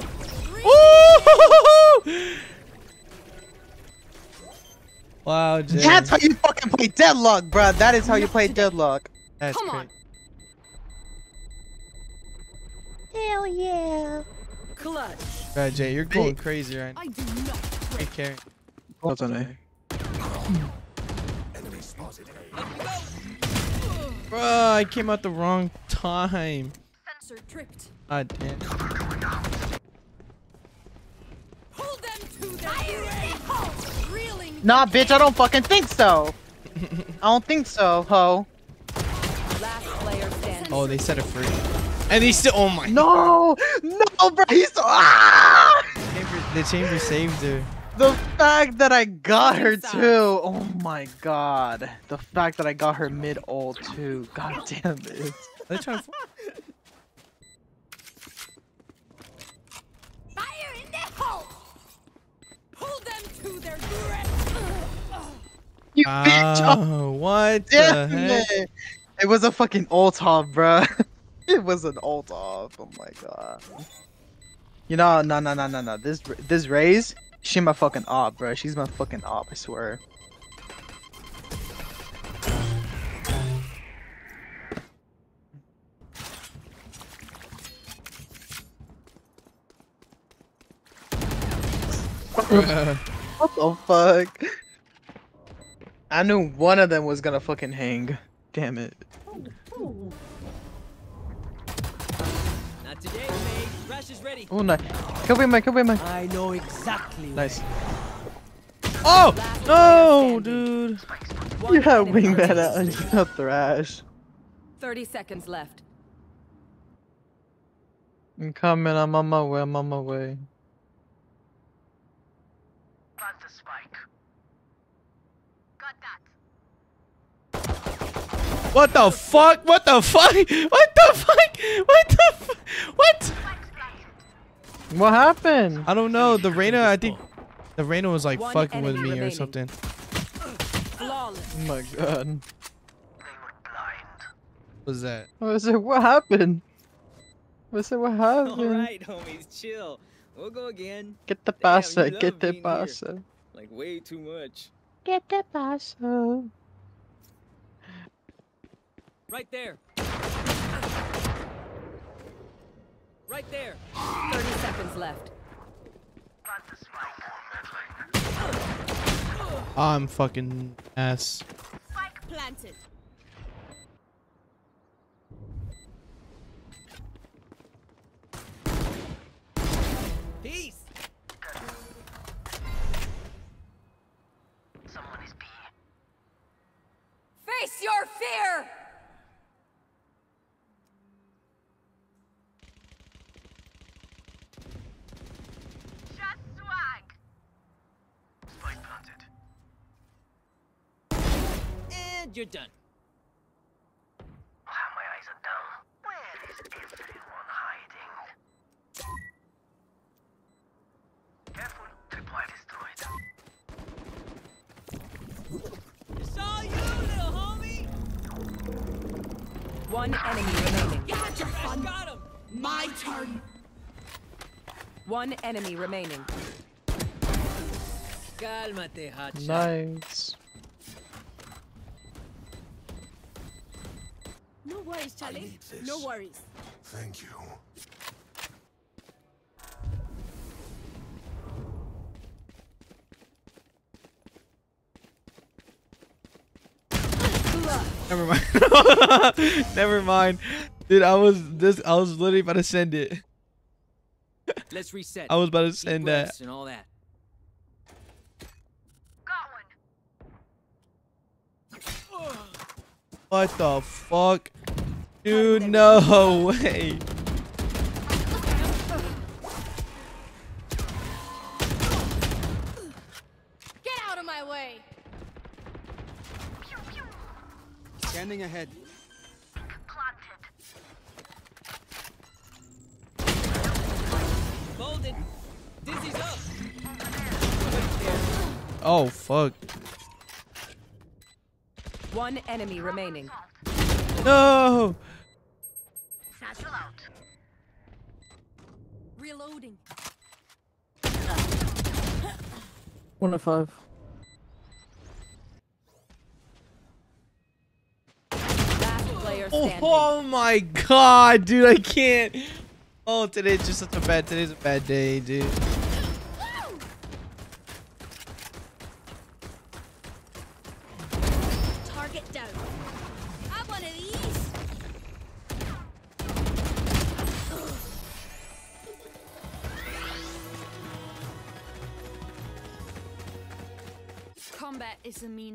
[LAUGHS] Wow, Jay. That's how you fucking play Deadlock, bro. That is how you play Deadlock. That's Come crazy. on. Hell yeah. Clutch. Bro, Jay, you're going crazy right now. I do not. Take care. What's on eh? A? Bro, I came out the wrong time. Sensor tripped. God damn. Pull them to their. Reeling. Nah, bitch, I don't fucking think so. I don't think so, ho. Last player standing. Oh, they set it free. And he still. Oh my. No, no, bro. He's so. Ah! Chamber, the chamber saved her. The fact that I got her too. Oh my god. The fact that I got her mid ult too. God damn it. They're trying to. Fire in the hole. Pull them to their grave. You ah, bitch. Oh, what the heck? it. It was a fucking ult off, bruh. [LAUGHS] it was an ult off. Oh my god. You know, no, no, no, no, no. This this Raze, she my fucking op, bro. She's my fucking op. I swear. [LAUGHS] [LAUGHS] Bruh. What the fuck? I knew one of them was gonna fucking hang. Damn it. Not today, May. Thrash is ready. Oh, nice. Kill me, man. Kill me, man. I know exactly. Nice. Oh no, dude. You have wingman out and you got thrash. 30 seconds left. I'm coming, I'm on my way, I'm on my way. What the fuck? What the fuck? [LAUGHS] What the fuck? What the fu- What? What happened? I don't know. The Reyna, I think the Reyna was like One fucking with enemy me or something. Flawless. Oh my god. What was that? I was like, what happened? I was like, what happened? Alright, homies, chill. We'll go again. Get the Damn, pasa, you love get the pasta. Like, way too much. Get the pasa. Right there. Right there. 30 seconds left. I'm fucking ass. Spike planted. Peace. Face your fear! And you're done. It's all you, little homie. One enemy remaining. I got him. My turn. One enemy remaining. Cálmate, hotshot. Nice. No worries, Charlie. No worries. Thank you. Never mind. [LAUGHS] Never mind. Dude, I was this I was literally about to send it. Let's reset. I was about to send that. And all that. What the fuck? Dude, oh, no way. Get out of my way. Scanning ahead. Folded. Dizzy's up. Oh fuck. One enemy remaining. No. Satchel out. Reloading. One of five. Oh, oh my god, dude, I can't. Oh, today's just such a bad today's a bad day, dude.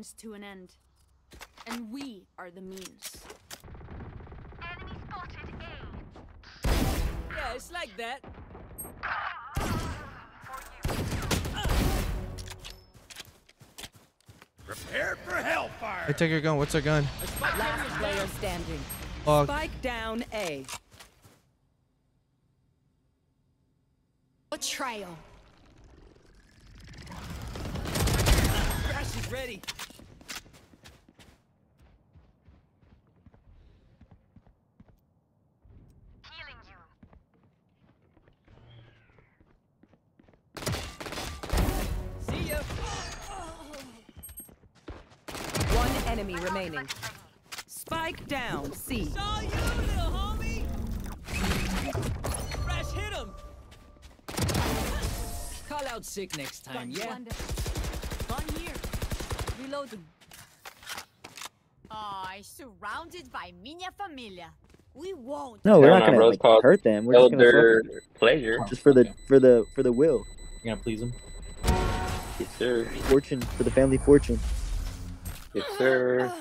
Means to an end. And we are the means. Yeah, it's like that. Prepare for hellfire. Hey, take your gun. What's our gun? Last player standing. Fuck. Spike down A. Betrayal. Thrash is ready. See ya. One enemy remaining. Spike down C. Saw you, little homie. Thrash hit him. Call out sick next time, yeah? One here. Reloading. Ay, surrounded by minha família. We won't. No, we're Yeah, not my gonna like, hurt them. We're just gonna Elder fuck 'em. Pleasure. Just for the for the for the will. You're gonna please him. Yes, sir. Fortune for the family fortune. Yes, sir.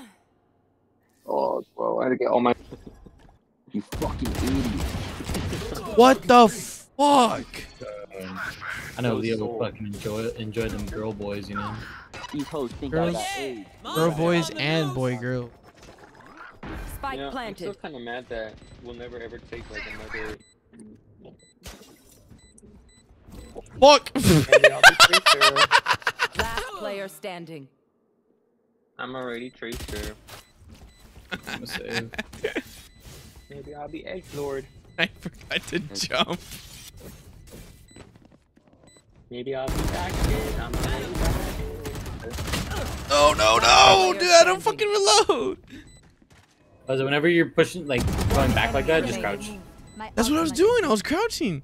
Oh, bro, I had to get all my. [LAUGHS] You fucking idiot. What the fuck? I know Leo will fucking enjoy enjoy them girl boys, you know. These hoes think I Girls, got AIDS. girl boys and boy girl. Spike Yeah, I'm planted. still kind of mad that we'll never ever take like another. Fuck! [LAUGHS] Maybe I'll be Tracer. Last player standing. I'm already Tracer. I'm a [LAUGHS] save. Maybe I'll be egg Lord. [LAUGHS] I forgot to jump. Maybe I'll be back kid. I'm already back oh, No, no, no! Dude, I don't fucking reload! Was it whenever you're pushing like going back like that, just crouch. That's what I was doing. I was crouching.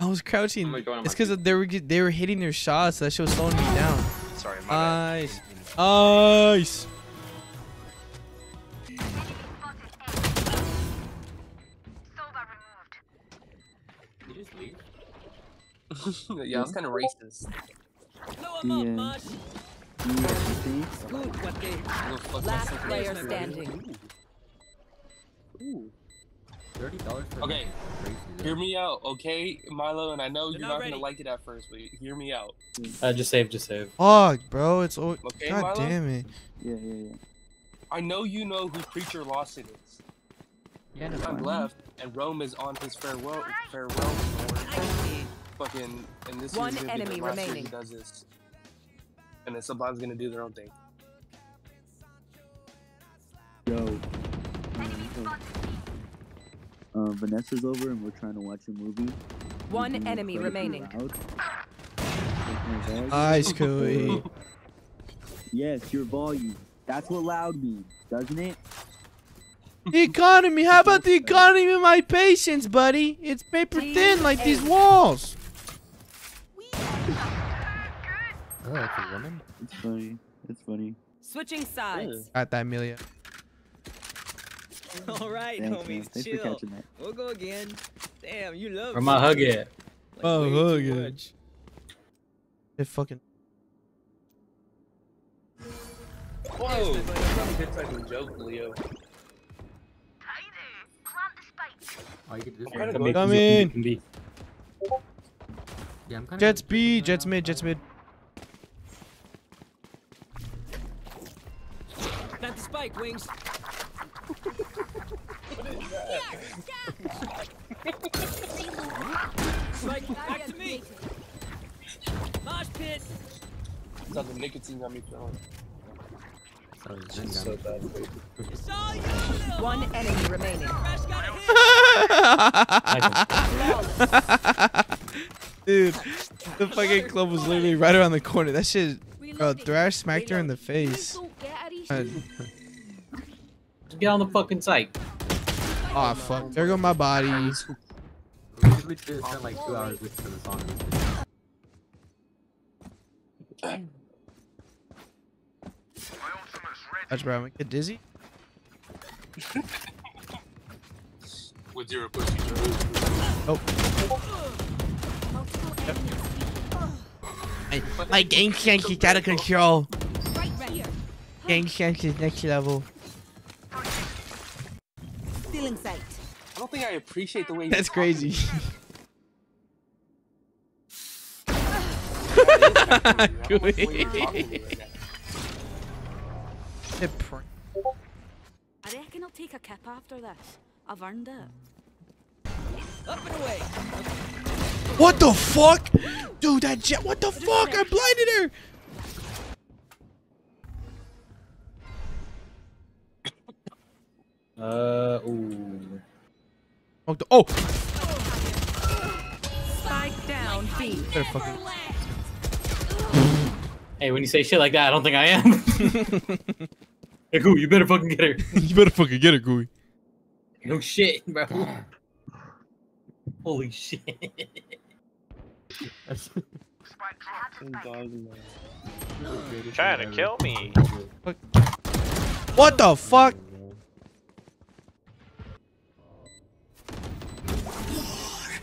I was crouching. gonna join on It's because they were they were hitting their shots. So that shit was slowing me down. Sorry, Ice. bad. Nice, nice. Did just yeah, it's kind of racist. Blow 'em up, Yeah. Mosh. DSC. What they- Last player standing. Ooh. Thirty dollars for Okay, crazy, hear me out, okay, Milo. And I know They're you're not not gonna like it at first, but hear me out. Uh, just save, just save. Fuck, bro. It's always. Okay, God Milo? damn it. Yeah, yeah, yeah. I know you know who Preacher Lawson is. Yeah, no I'm problem. left, and Rome is on his farewell farewell tour. Fucking, and this One is gonna be enemy the last year remaining. he does this. And then Sublime's gonna do their own thing. Yo. Uh, Vanessa's over and we're trying to watch a movie. One enemy remaining. loud. With. Nice, Cooey. Yes, your volume. That's what loud means, doesn't it? The economy. How about the economy of my patience, buddy? It's paper thin like these walls. Oh, that's a woman? It's funny. It's funny. Switching sides. Got that, Amelia. [LAUGHS] All right, Thanks, man. homies, Thanks for chill. catching that. We'll go again. Damn, you love. It. Where my hug at? Like, Oh, hug it. It fucking. Whoa! That's a good fucking joke, Leo. Oh, you get this I'm kinda Come in. Can be. Yeah, I'm kinda Jett's B, Jett's mid, Jett's mid. Plant the spike, wings. Spike, back to me. Mosh pit. It's how nicotine got me feeling. Sorry, Zen got So me. bad. baby. It's all you, little One enemy remaining. Thrash got a. Dude, the fucking club was literally right around the corner. That shit, bro, Thrash smacked her in the face. Get on the fucking site. Aw, fuck. There go my body. We usually do like two hours listening to the song. and this Watch, bro. I'm gonna get dizzy. With your pussy. Oh. My, my game sense is out of control. Game sense is next level. Still in sight. I don't think I appreciate the way. That's crazy. It pr- I reckon I'll take a kip after this. I've earned it. Up and away. What the fuck? Dude, that Jett, what the fuck? I blinded her. Uh, ooh. Oh, oh. Spike down B. Hey, when you say shit like that, I don't think I am. [LAUGHS] hey, Gooey, you better fucking get her. [LAUGHS] you better fucking get her, Gooey. No shit, bro. Holy shit. Trying to kill me. What the fuck?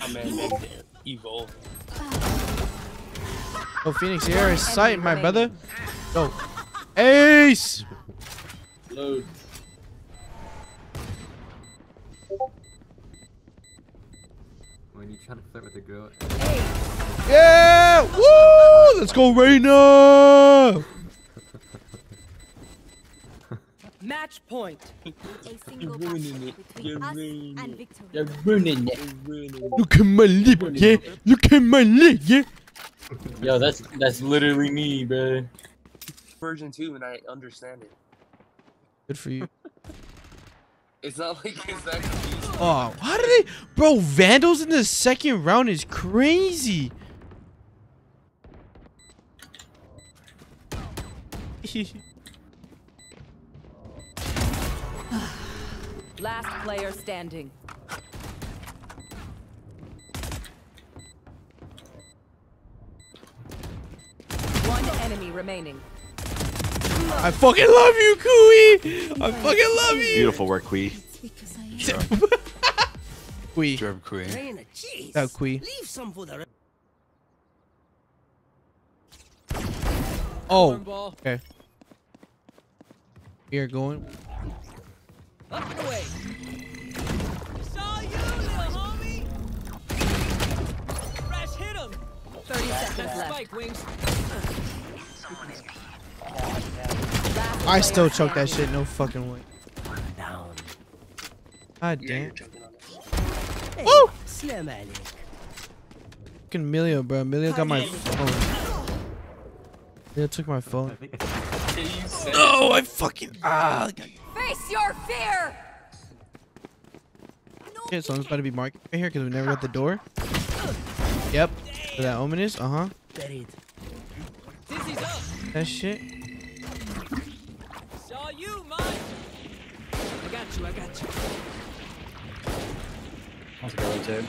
Oh man, they evolved. Oh, Phoenix, here is sight, my brother. Go. Ace! Load. When you try to flirt with a girl. Yeah! Woo! Let's go, Reyna! Match point. [LAUGHS] A single battle between us and victory. You're ruining it. Look at my lip, yeah? Look at my lip, yeah? Yo, that's that's literally me, bro. Version two, and I understand it. Good for you. [LAUGHS] It's not like it's that confusing. Oh, how did they? Bro, Vandals in the second round is crazy. [LAUGHS] Last player standing. One enemy remaining. I fucking love you, Kui. I fucking love you. Beautiful work, Kui. [LAUGHS] Kui. Job, Kui. Reyna. That Kui. Leave some for the. Oh. Okay. We are going. Up and away. Saw you, little homie. Thrash hit him. 30 seconds left. spike wings. I still choke that shit. No fucking way. Down. God damn. Hey, Woo! Slam Alec. Fucking Emilio, bro. Emilio got my phone. Emilio took my phone. [LAUGHS] No, I fucking ah. Face your fear! Okay, someone's about to be marked right here because we never got the door. Yep. Where that omen is. Uh huh. That shit. Saw you, man. I got you. I got you. Let's go, too.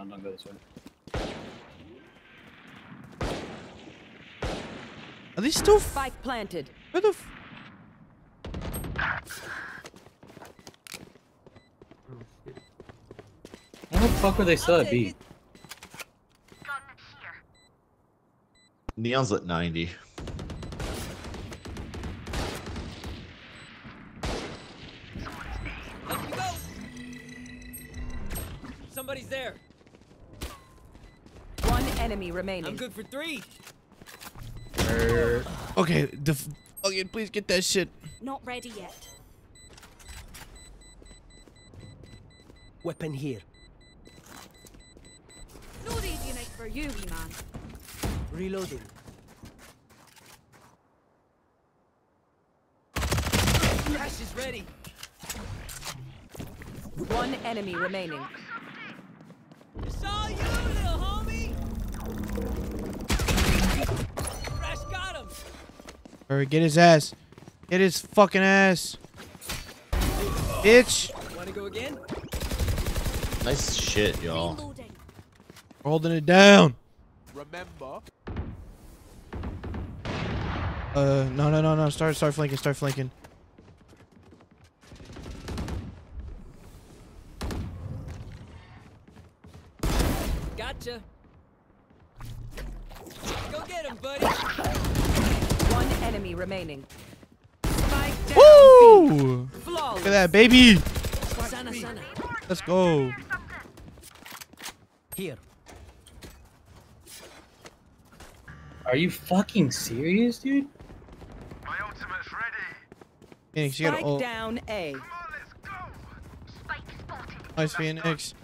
No, don't go this way. Are they still? Spike planted. Where the? F How the fuck were they still at B? Neon's at 90. Enemy remaining. I'm good for three. Er, okay. The. f- oh, Okay, please get that shit. Not ready yet. Weapon here. No radiant night for you, wee man. Reloading. Thrash is ready. One enemy remaining. Saw you, little homie. Thrash got him. Hurry, get his ass. Get his fucking ass. Bitch. Want to go again? Nice shit, y'all. Holding it down. Remember, Uh, no, no, no, no. Start, start flanking. Start flanking. Gotcha. Enemy remaining. Spike. Woo! Look at that, baby. Sana, sana. Let's go. Here. Are you fucking serious, dude? My ultimate's ready. Phoenix, you got Spike ult. down A. Nice Phoenix.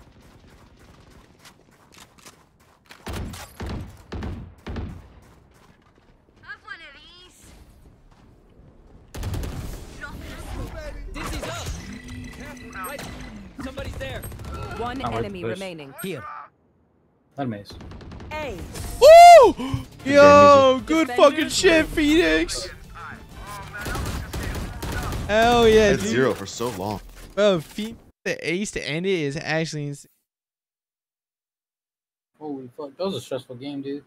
One ah, Not enemy the remaining. Here. Not mace. A. Woo! Yo, good Defenders fucking shit, win. Phoenix. Hell yeah, At dude. zero for so long. Bro, Phoenix, the ace to end it is actually insane. Holy fuck, that was a stressful game, dude.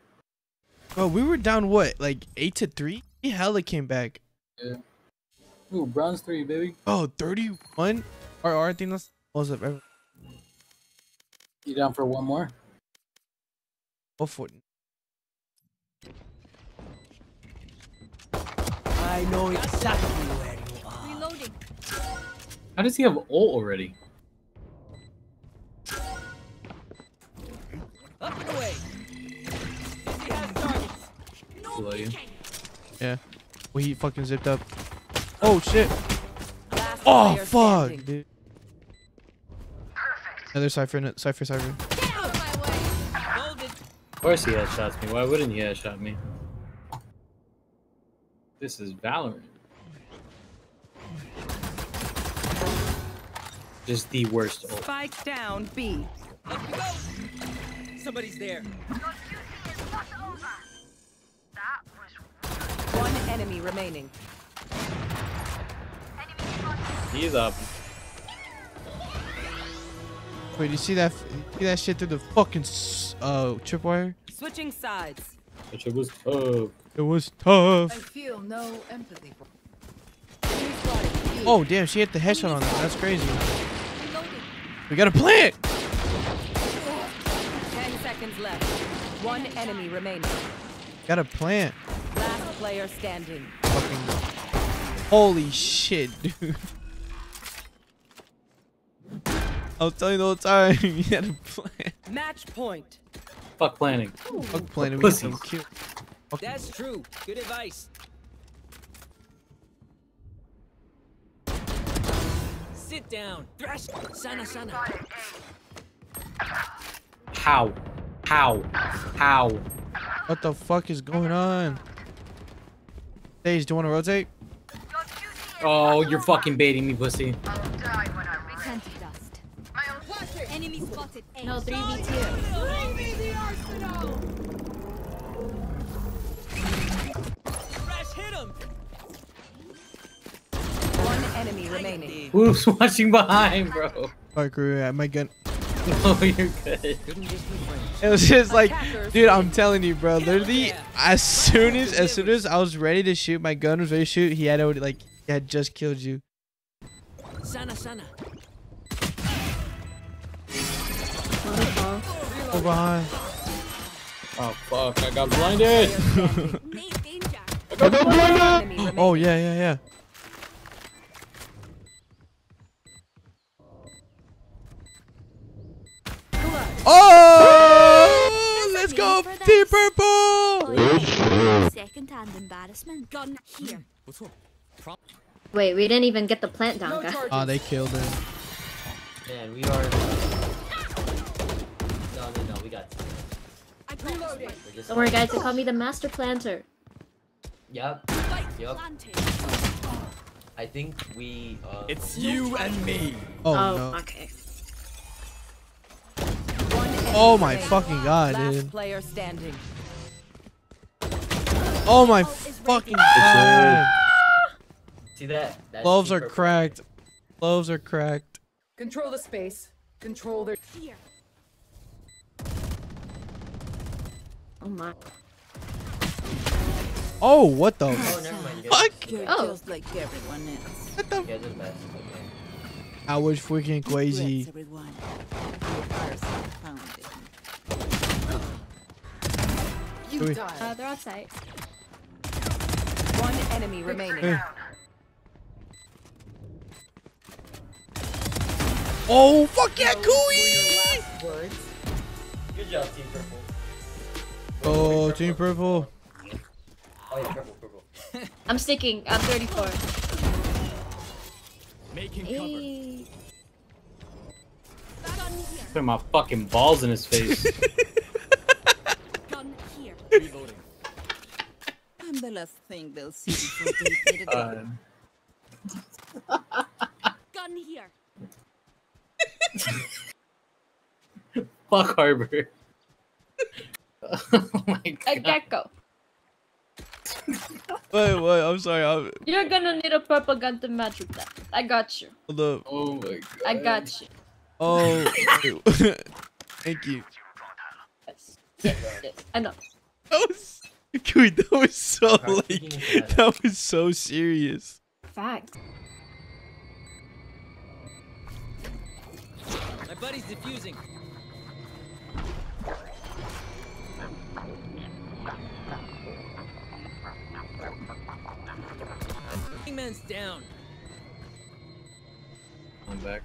Bro, we were down what, like eight to three? He hella came back. Yeah. Ooh, bronze three, baby. Oh, 31? Or, or I think that's most of ever. You down for one more? Go for it. I know exactly where you are. Reloading. How does he have ult already? Up and away. Dizzy has targets. Below you. Yeah. Well, he fucking zipped up. Oh, shit. Last Oh, fuck, standing. dude. Another Cypher, in it. Cypher, Cypher. Of course he headshots me. Why wouldn't he headshot me? This is Valorant. Just the worst ult. Spike down B. Up you go. Somebody's there. One enemy remaining. He's up. Wait, you see that? See that shit through the fucking s- uh tripwire? Switching sides. Which it was tough. It was tough. feel no empathy for. Oh damn, she hit the headshot on that. That's crazy. We got a plant. Ten seconds left. One enemy remaining. Got a plant. Last player standing. Fucking. Holy shit, dude. I was telling you the whole time. [LAUGHS] you had a plan. Match point. Fuck planning. Fuck planning. We got some Pussies. cute. That's true. Good advice. Sit down. Thrash. Sana sana. How? How? How? What the fuck is going on? Sage, do you want to rotate? Oh, you're fucking baiting me, pussy. Sent. Enemy spotted. A. No, 3v2. Thrash hit him. One enemy remaining. [LAUGHS] Who's watching behind, bro? Fuck, uh, my gun. No, you're good. Couldn't just be friends. It was just like, dude, I'm telling you, bro. Literally, as soon as as soon as I was ready to shoot, my gun was ready to shoot. He had already like he had just killed you. Sana sana. Go behind. Oh fuck! I got blinded. I got blinded. Oh yeah, yeah, yeah. Oh, let's go, Team Purple. Second-hand embarrassment. Gun here. Wait, we didn't even get the plant down, guys. Oh, they killed him. Man, we are. No, no, no, we got. We're Don't worry, guys. They call me the master planter. Yup. Yup. I think we. Uh, It's you and me. Oh, Oh, no. okay. Oh my fucking god, Last dude. player standing. Oh my fucking god. See that? That's Gloves are Purple. cracked. Gloves are cracked. Control the space. Control their. Here. Oh my. Oh, what the Oh, never mind. Fuck? guys, Oh. Just like everyone else. you guys are the best. Okay. I was freaking crazy. You Wait. Uh, they're outside. One enemy remaining. Hey. Oh, fuck yeah, Cooey! Good job, Team Purple. Oh, Team Purple. Oh yeah, purple, purple. [LAUGHS] I'm sticking. I'm 34. Making Hey. Gun here. Put my fucking balls in his face. [LAUGHS] Gun here. Reloading. I'm the last thing they'll see before they [LAUGHS] get it. uh, Gun here. fuck Harbor. [LAUGHS] oh my A god. Gekko. [LAUGHS] Wait, wait, I'm sorry. I'm, You're gonna need a purple gun to match with that. I got you. hold up. Oh my god. I got you. Oh, [LAUGHS] thank you. Yes. Yes, yes. I know. That was, Dude, that was so like that. that was so serious. Fact. My buddy's defusing. Man's down. I'm back.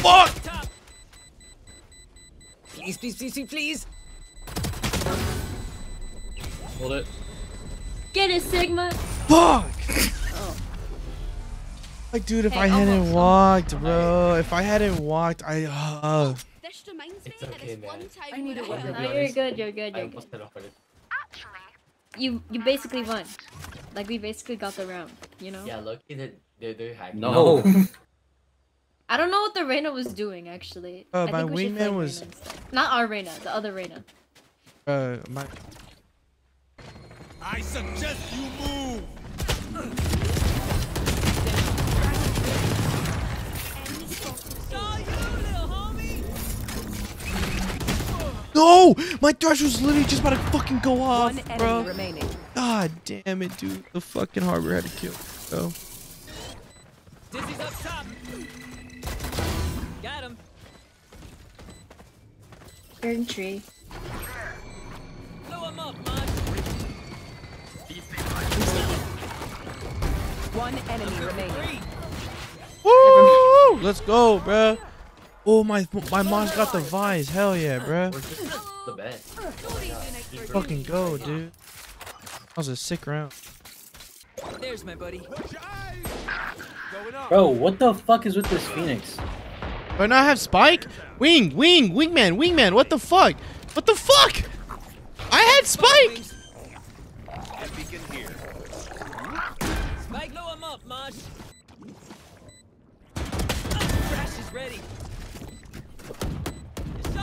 Fuck! Top. Please, please, please, please, please. Hold it. Get it, Sigma. Fuck! Oh. [LAUGHS] Like, dude, if Hey, I hadn't walked, bro, if I hadn't walked, I. Uh, This reminds It's me okay, of this man. one time I need when to I I'll had be No, you're good. You're good. You're good. almost fell off of it. You you basically won. Like we basically got the round. You know. Yeah, lucky that they're, they're hacking. No. [LAUGHS] I don't know what the Reyna was doing actually. Oh, I my think wingman was- Reyna. Not our Reyna, the other Reyna. uh, my. I suggest you move. No! My Thrash was literally just about to fucking go off, One enemy bro. remaining. God damn it, dude. The fucking harbor had to kill. Go. Dizzy's up top. Got him. Third tree. Blow him up, man. One enemy remaining. Woo! Let's go, bro. Oh my, my mom's got the vise. Hell yeah, bro. The best. Fucking go, dude. That was a sick round. There's my buddy. Bro, what the fuck is with this Phoenix? Do I not have spike? Wing, wing, wingman, wingman. What the fuck? What the fuck? I had spike. Spike, blow him up, Mosh. Thrash is ready.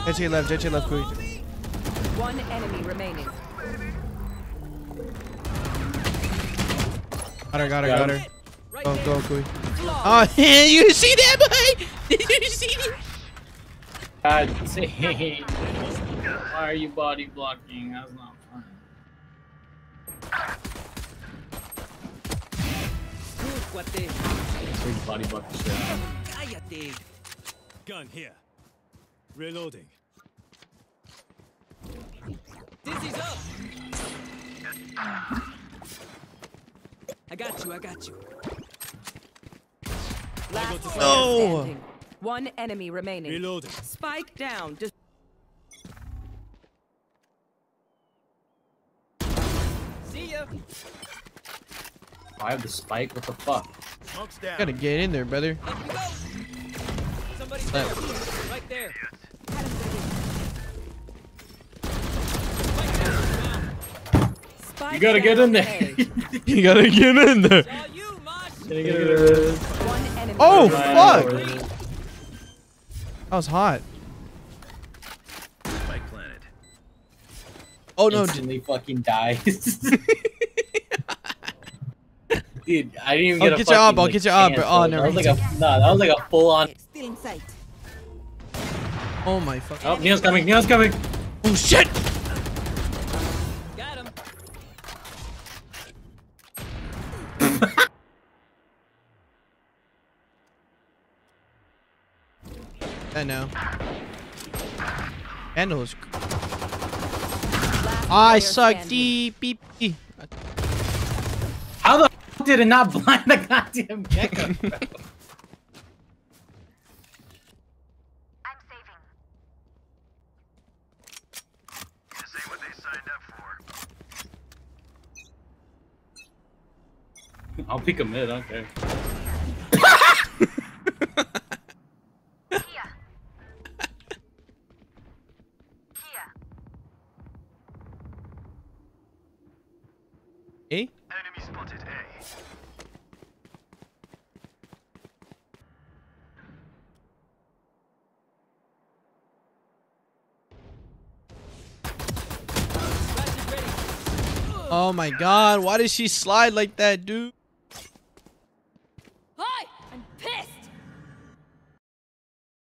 JJ left, JJ left, Kui. One enemy remaining. Got her, got her, Got got her. Right Go, go, Kui. Oh, [LAUGHS] you see that, boy? Did [LAUGHS] you see that? God [LAUGHS] damn. Why are you body blocking? That's not fun. Good, cuate. Big body block the shit out. Gun here. Reloading. Dizzy's up. I got you, I got you. Last player No. standing. One enemy remaining. Reloading. Spike down. Just See ya. I have the spike. What the fuck? Smoke's down. Gotta get in there, brother. Up we go. Somebody's Snap. there. Right there. spike You gotta get in there. [LAUGHS] You gotta get in there. Saw you, Mosh. One enemy Oh, fuck. That was hot. Spike planted. Oh no, d- Instantly fucking dies. [LAUGHS] Dude, I didn't even I'll get a get you up, I'll like, get you up, oh, bro. never That was like a no, that was like a full on. Still in sight. oh my fuck. Oh, Neil's coming. Neil's coming. Oh shit! I know. Handle is. I suck standing. deep. Beep, beep. How the f- did it not blind the goddamn Gekko? bro? [LAUGHS] I'll pick a mid. Okay. Oh my god, why did she slide like that, dude?